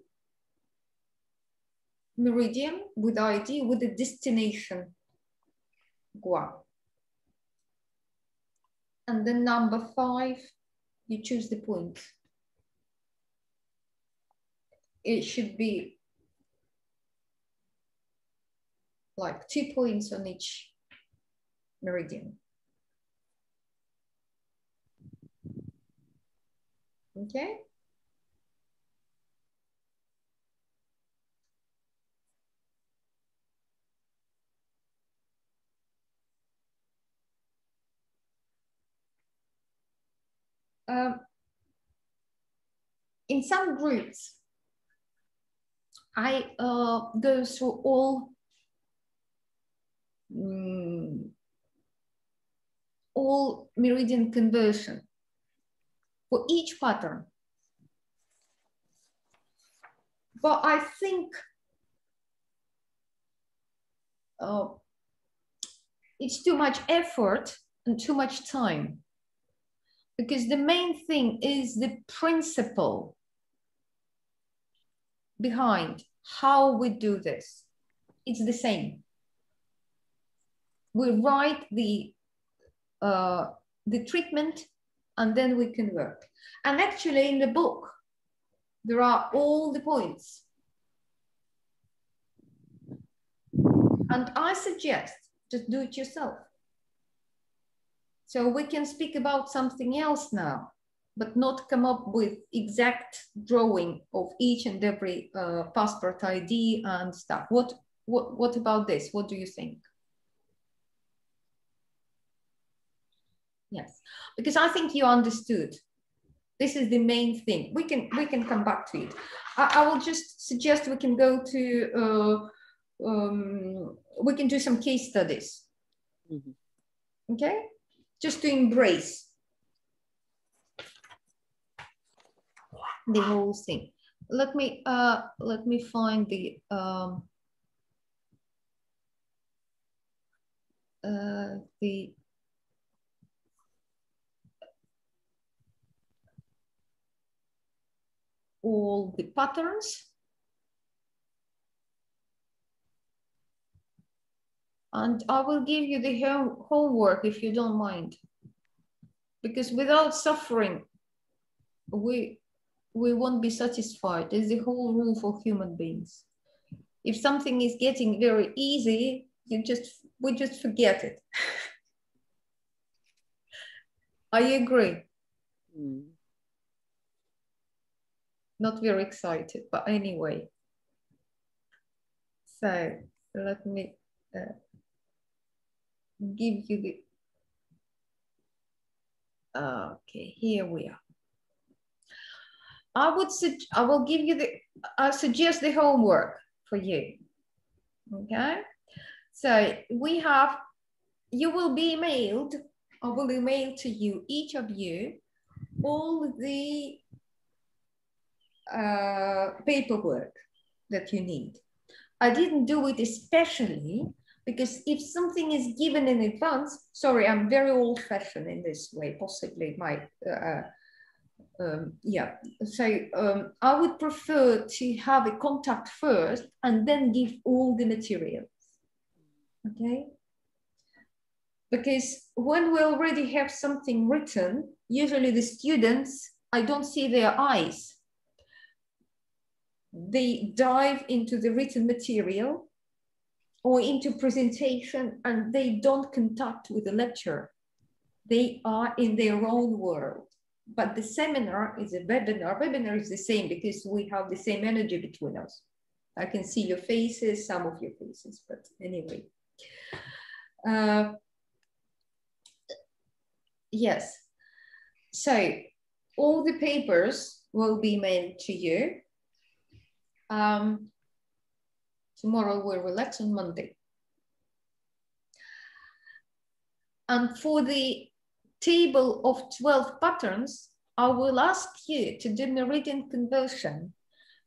meridian with ID with the destination gua. And then number five, you choose the point. It should be like two points on each meridian. Okay. Um, in some groups, I uh, go through all um, all meridian conversion for each pattern. But I think uh, it's too much effort and too much time because the main thing is the principle behind how we do this. It's the same. We write the uh, the treatment and then we can work. And actually in the book, there are all the points. And I suggest just do it yourself. So we can speak about something else now, but not come up with exact drawing of each and every uh, passport ID and stuff. What, what, what about this? What do you think? Yes, because I think you understood. This is the main thing. We can we can come back to it. I, I will just suggest we can go to uh, um, we can do some case studies. Mm -hmm. Okay, just to embrace the whole thing. Let me uh, let me find the um, uh, the all the patterns. And I will give you the homework if you don't mind. Because without suffering, we, we won't be satisfied. It's the whole rule for human beings. If something is getting very easy, you just we just forget it. I agree. Mm not very excited, but anyway. So let me uh, give you the, okay, here we are. I would I will give you the, I suggest the homework for you, okay? So we have, you will be mailed, I will email to you, each of you, all the uh, paperwork that you need. I didn't do it especially because if something is given in advance, sorry, I'm very old fashioned in this way, possibly my, uh, um, yeah. So um, I would prefer to have a contact first and then give all the materials, okay? Because when we already have something written, usually the students, I don't see their eyes they dive into the written material or into presentation and they don't contact with the lecturer. They are in their own world. But the seminar is a webinar. Webinar is the same because we have the same energy between us. I can see your faces, some of your faces, but anyway. Uh, yes. So all the papers will be mailed to you um, tomorrow we're relaxed on Monday. And for the table of 12 patterns, I will ask you to do meridian conversion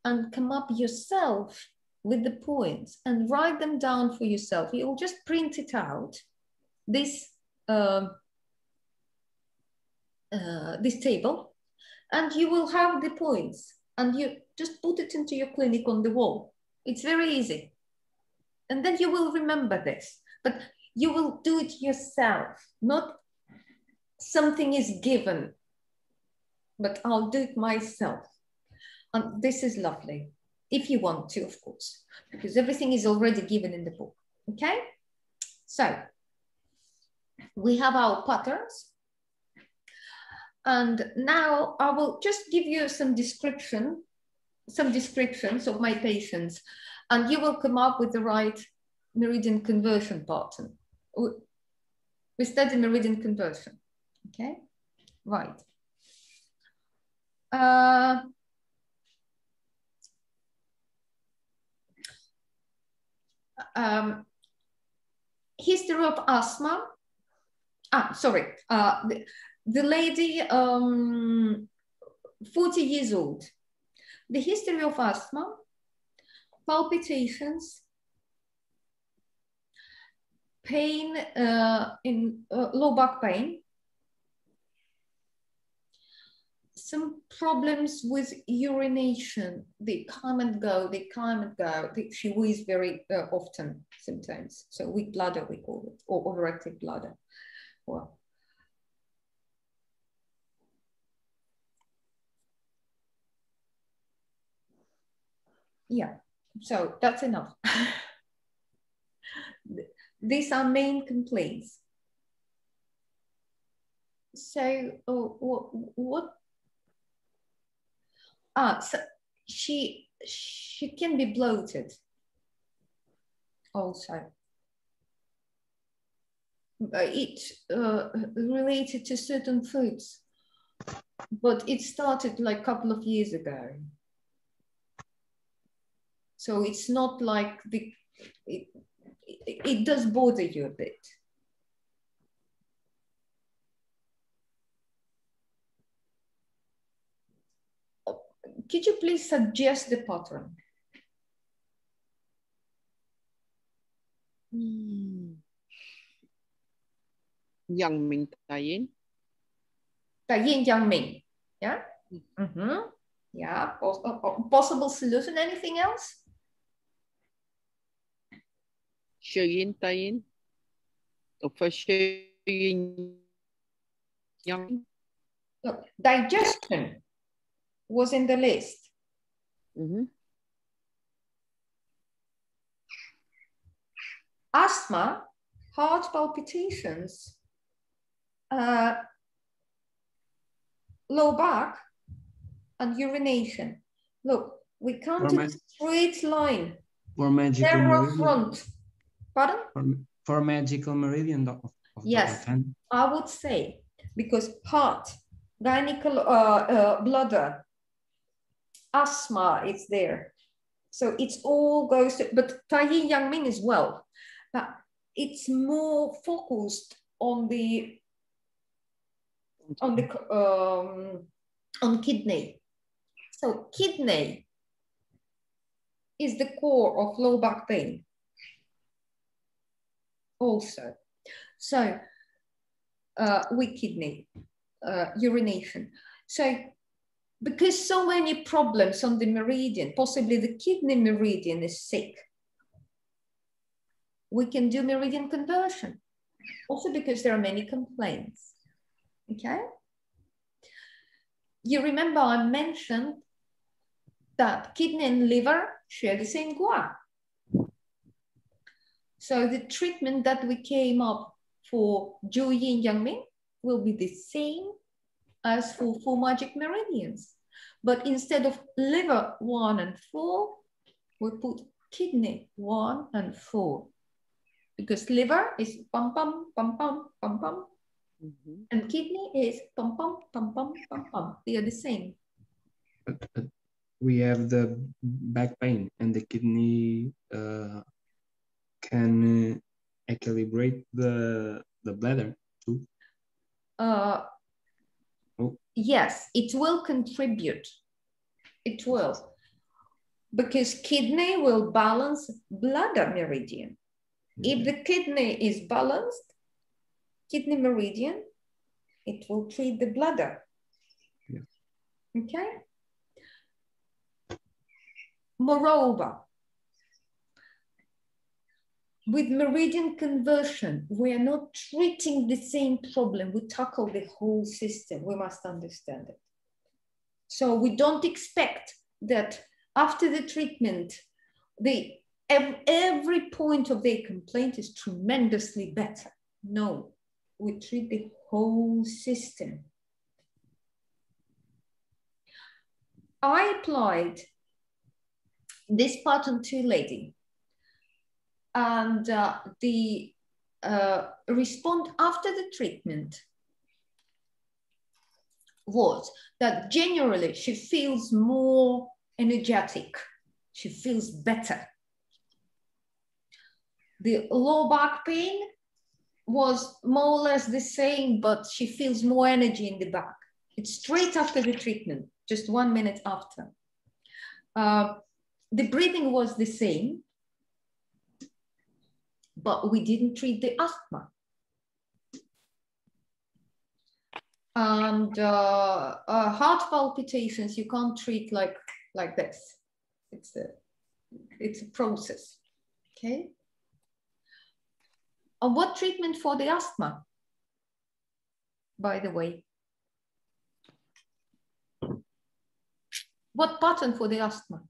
and come up yourself with the points and write them down for yourself. You'll just print it out, this, uh, uh, this table, and you will have the points and you just put it into your clinic on the wall. It's very easy. And then you will remember this, but you will do it yourself, not something is given, but I'll do it myself. And this is lovely, if you want to, of course, because everything is already given in the book, okay? So we have our patterns. And now I will just give you some description, some descriptions of my patients, and you will come up with the right meridian conversion pattern. We study meridian conversion, okay? Right. Uh, um, history of asthma. Ah, sorry. Uh, the, the lady, um, 40 years old. The history of asthma, palpitations, pain uh, in uh, low back pain, some problems with urination. They come and go, they come and go. They, she wheezes very uh, often sometimes. So weak bladder, we call it, or overactive bladder. Well, yeah, so that's enough. These are main complaints. So uh, what, what ah, so she she can be bloated also. It uh, related to certain foods, but it started like a couple of years ago. So it's not like the, it, it, it does bother you a bit. Could you please suggest the pattern? Hmm. Yang Ming Taiyin. Taiyin Yang Ming. Yeah. Mm -hmm. Yeah. Possible solution. Anything else? Shaoyin Taiyin. Of Shayin Yang. Look, digestion was in the list. Mm -hmm. Asthma, heart palpitations, uh, low back, and urination. Look, we can't do a straight line. For magical Narrow meridian. front. Pardon? For, for magical meridian of, of Yes. I would say because heart, gynecal uh, uh, bladder, asthma is there. So it's all goes to, but Taiyin Yang Ming as well. But it's more focused on the on the um, on kidney. So kidney is the core of low back pain. Also, so uh, weak kidney, uh, urination. So because so many problems on the meridian, possibly the kidney meridian is sick, we can do meridian conversion. Also because there are many complaints, okay? You remember I mentioned that kidney and liver share the same gua. So the treatment that we came up for Jue Yin Yang Ming will be the same as for four magic meridians. But instead of liver one and four, we put kidney one and four. Because liver is pum pum pum pum pum pum, Mm -hmm. and kidney is pum pum pum pum pum pum. They are the same. But, but we have the back pain and the kidney uh, can uh, equilibrate the the bladder too. Uh, Oh. yes, it will contribute. It will. Because kidney will balance bladder meridian. If the kidney is balanced, kidney meridian, it will treat the bladder. Yeah. Okay? Moreover, with meridian conversion, we are not treating the same problem. We tackle the whole system. We must understand it. So we don't expect that after the treatment, the every point of their complaint is tremendously better. No, we treat the whole system. I applied this pattern to a lady and uh, the uh, response after the treatment was that generally she feels more energetic, she feels better. The low back pain was more or less the same, but she feels more energy in the back. It's straight after the treatment, just one minute after. Uh, the breathing was the same, but we didn't treat the asthma. And uh, uh, heart palpitations, you can't treat like, like this. It's a, it's a process, okay? And what treatment for the asthma, by the way? What pattern for the asthma?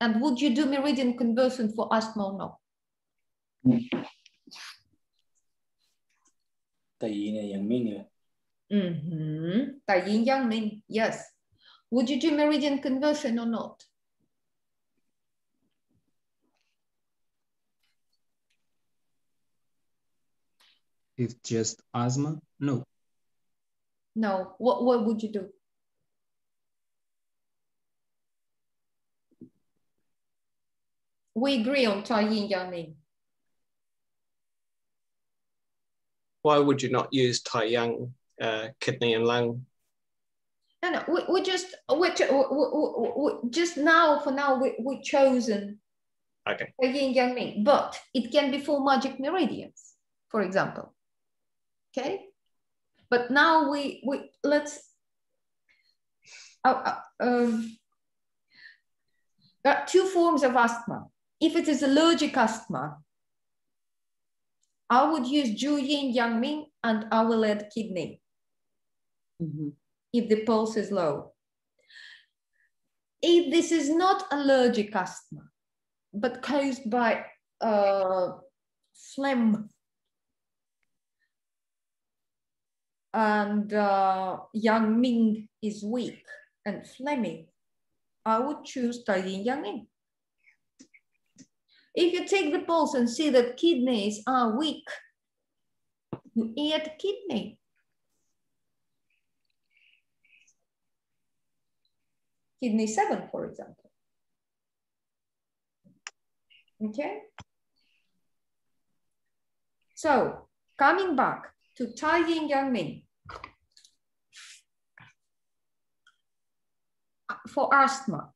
And would you do meridian conversion for asthma or not? Taiyin Yang Ming. Mm-hmm. Taiyin Yang Ming, yes. Would you do meridian conversion or not? If just asthma, no. No. What, what would you do? We agree on Tai Yin Yang Ming. Why would you not use Tai Yang uh, kidney and lung? No, no, we, we just, we, we, we, just now, for now, we, we chosen Okay. Tai Yin Yang Ming, but it can be four magic meridians, for example. Okay, but now we we let's. Uh, uh, um, there are two forms of asthma. If it is allergic asthma, I would use Jue Yin Yang Ming and I will add kidney Mhm. if the pulse is low. If this is not allergic asthma, but caused by uh, phlegm and uh, Yang Ming is weak and phlegmy, I would choose Tai Yin Yang Ming. If you take the pulse and see that kidneys are weak, you eat kidney. Kidney seven, for example. Okay. So coming back to Tai Yin Yang Ming. Uh, for asthma,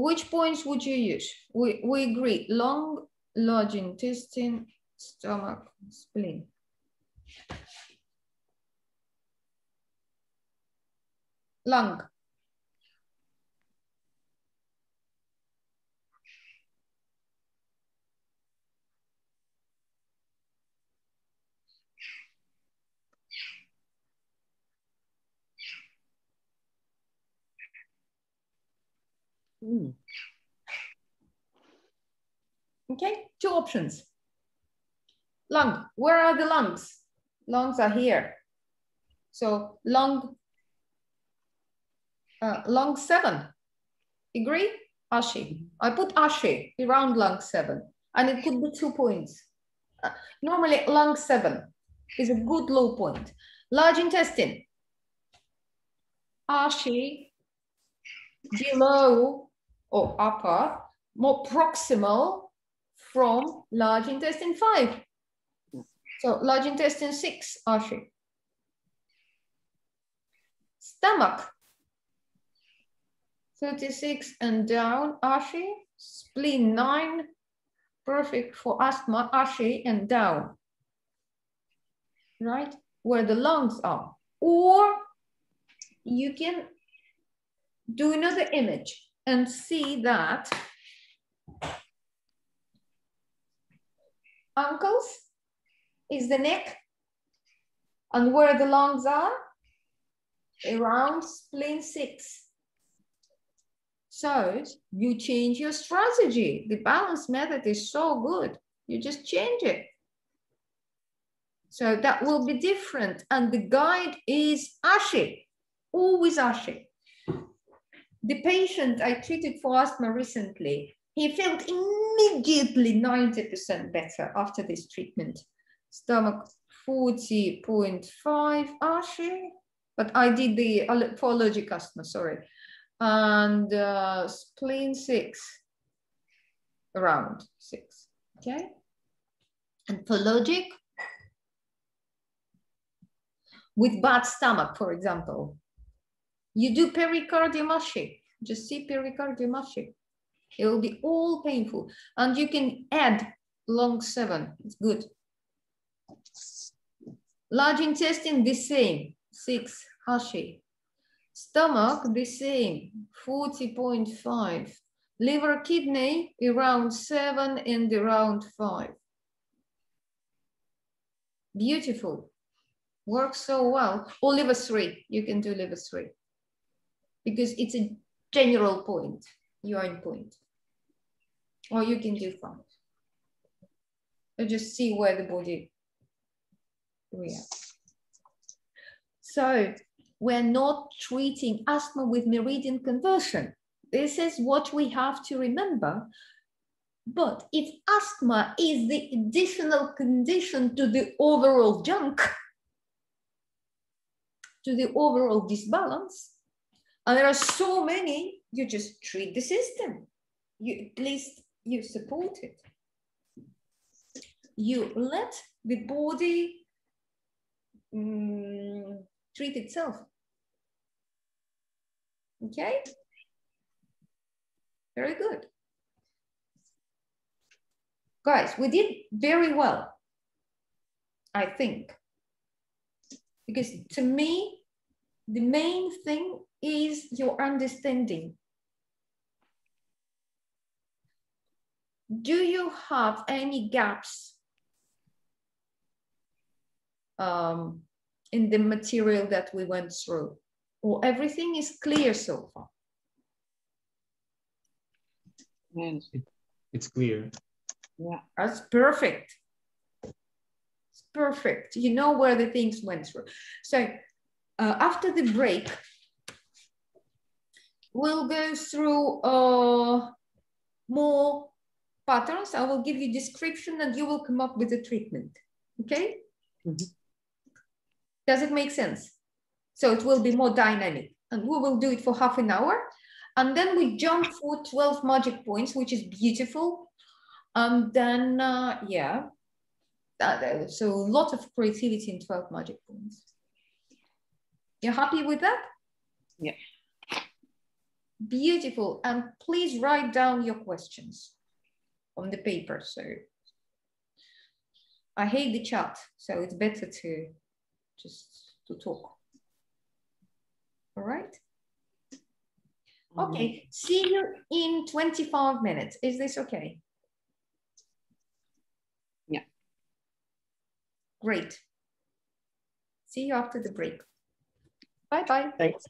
which points would you use? We, we agree, lung, large intestine, stomach, spleen. Lung. Mm. Okay, two options. Lung, where are the lungs? Lungs are here. So lung, uh, lung seven, agree? Ashi, I put Ashi around lung seven and it could be two points. Uh, normally lung seven is a good luo point. Large intestine, Ashi below or upper, more proximal from large intestine five. So large intestine six, Ashi. Stomach, 36 and down, Ashi. Spleen nine, perfect for asthma, Ashi and down. Right, where the lungs are. Or you can do another image and see that ankles is the neck and where the lungs are around spleen six. So you change your strategy. The balance method is so good. You just change it. So that will be different. And the guide is Ashi, always Ashi. The patient I treated for asthma recently, he felt immediately 90% better after this treatment. Stomach 40.5 Ashi, but I did the for allergic asthma, sorry. And uh, spleen six, around six, okay? And for allergic, with bad stomach, for example, you do pericardiomyopathy, just see pericardiomyopathy. It will be all painful. And you can add lung seven, it's good. Large intestine, the same, six, Ashi. Stomach, the same, 40.5. Liver, kidney, around seven and around five. Beautiful, works so well. Or liver three, you can do liver three. Because it's a general point, yuan point. Or you can do five. So just see where the body reacts. So we're not treating asthma with meridian conversion. This is what we have to remember. But if asthma is the additional condition to the overall junk, to the overall disbalance, and there are so many, you just treat the system. You at least you support it. You let the body um, treat itself. Okay? Very good. Guys, we did very well, I think. Because to me, the main thing is your understanding. Do you have any gaps um, in the material that we went through? Or everything is clear so far? Yes. It's clear. Yeah. That's perfect. It's perfect. You know where the things went through. So uh, after the break, we'll go through uh, more patterns. I will give you description and you will come up with a treatment. Okay? Mm -hmm. Does it make sense? So it will be more dynamic. And we will do it for half an hour. And then we jump for 12 magic points, which is beautiful. And then, uh, yeah, uh, so a lot of creativity in 12 magic points. You're happy with that? Yeah. Beautiful. And please write down your questions on the paper. So I hate the chat, so it's better to just to talk. All right? Okay, mm-hmm. see you in 25 minutes. Is this okay? Yeah. Great. See you after the break. Bye-bye. Thanks.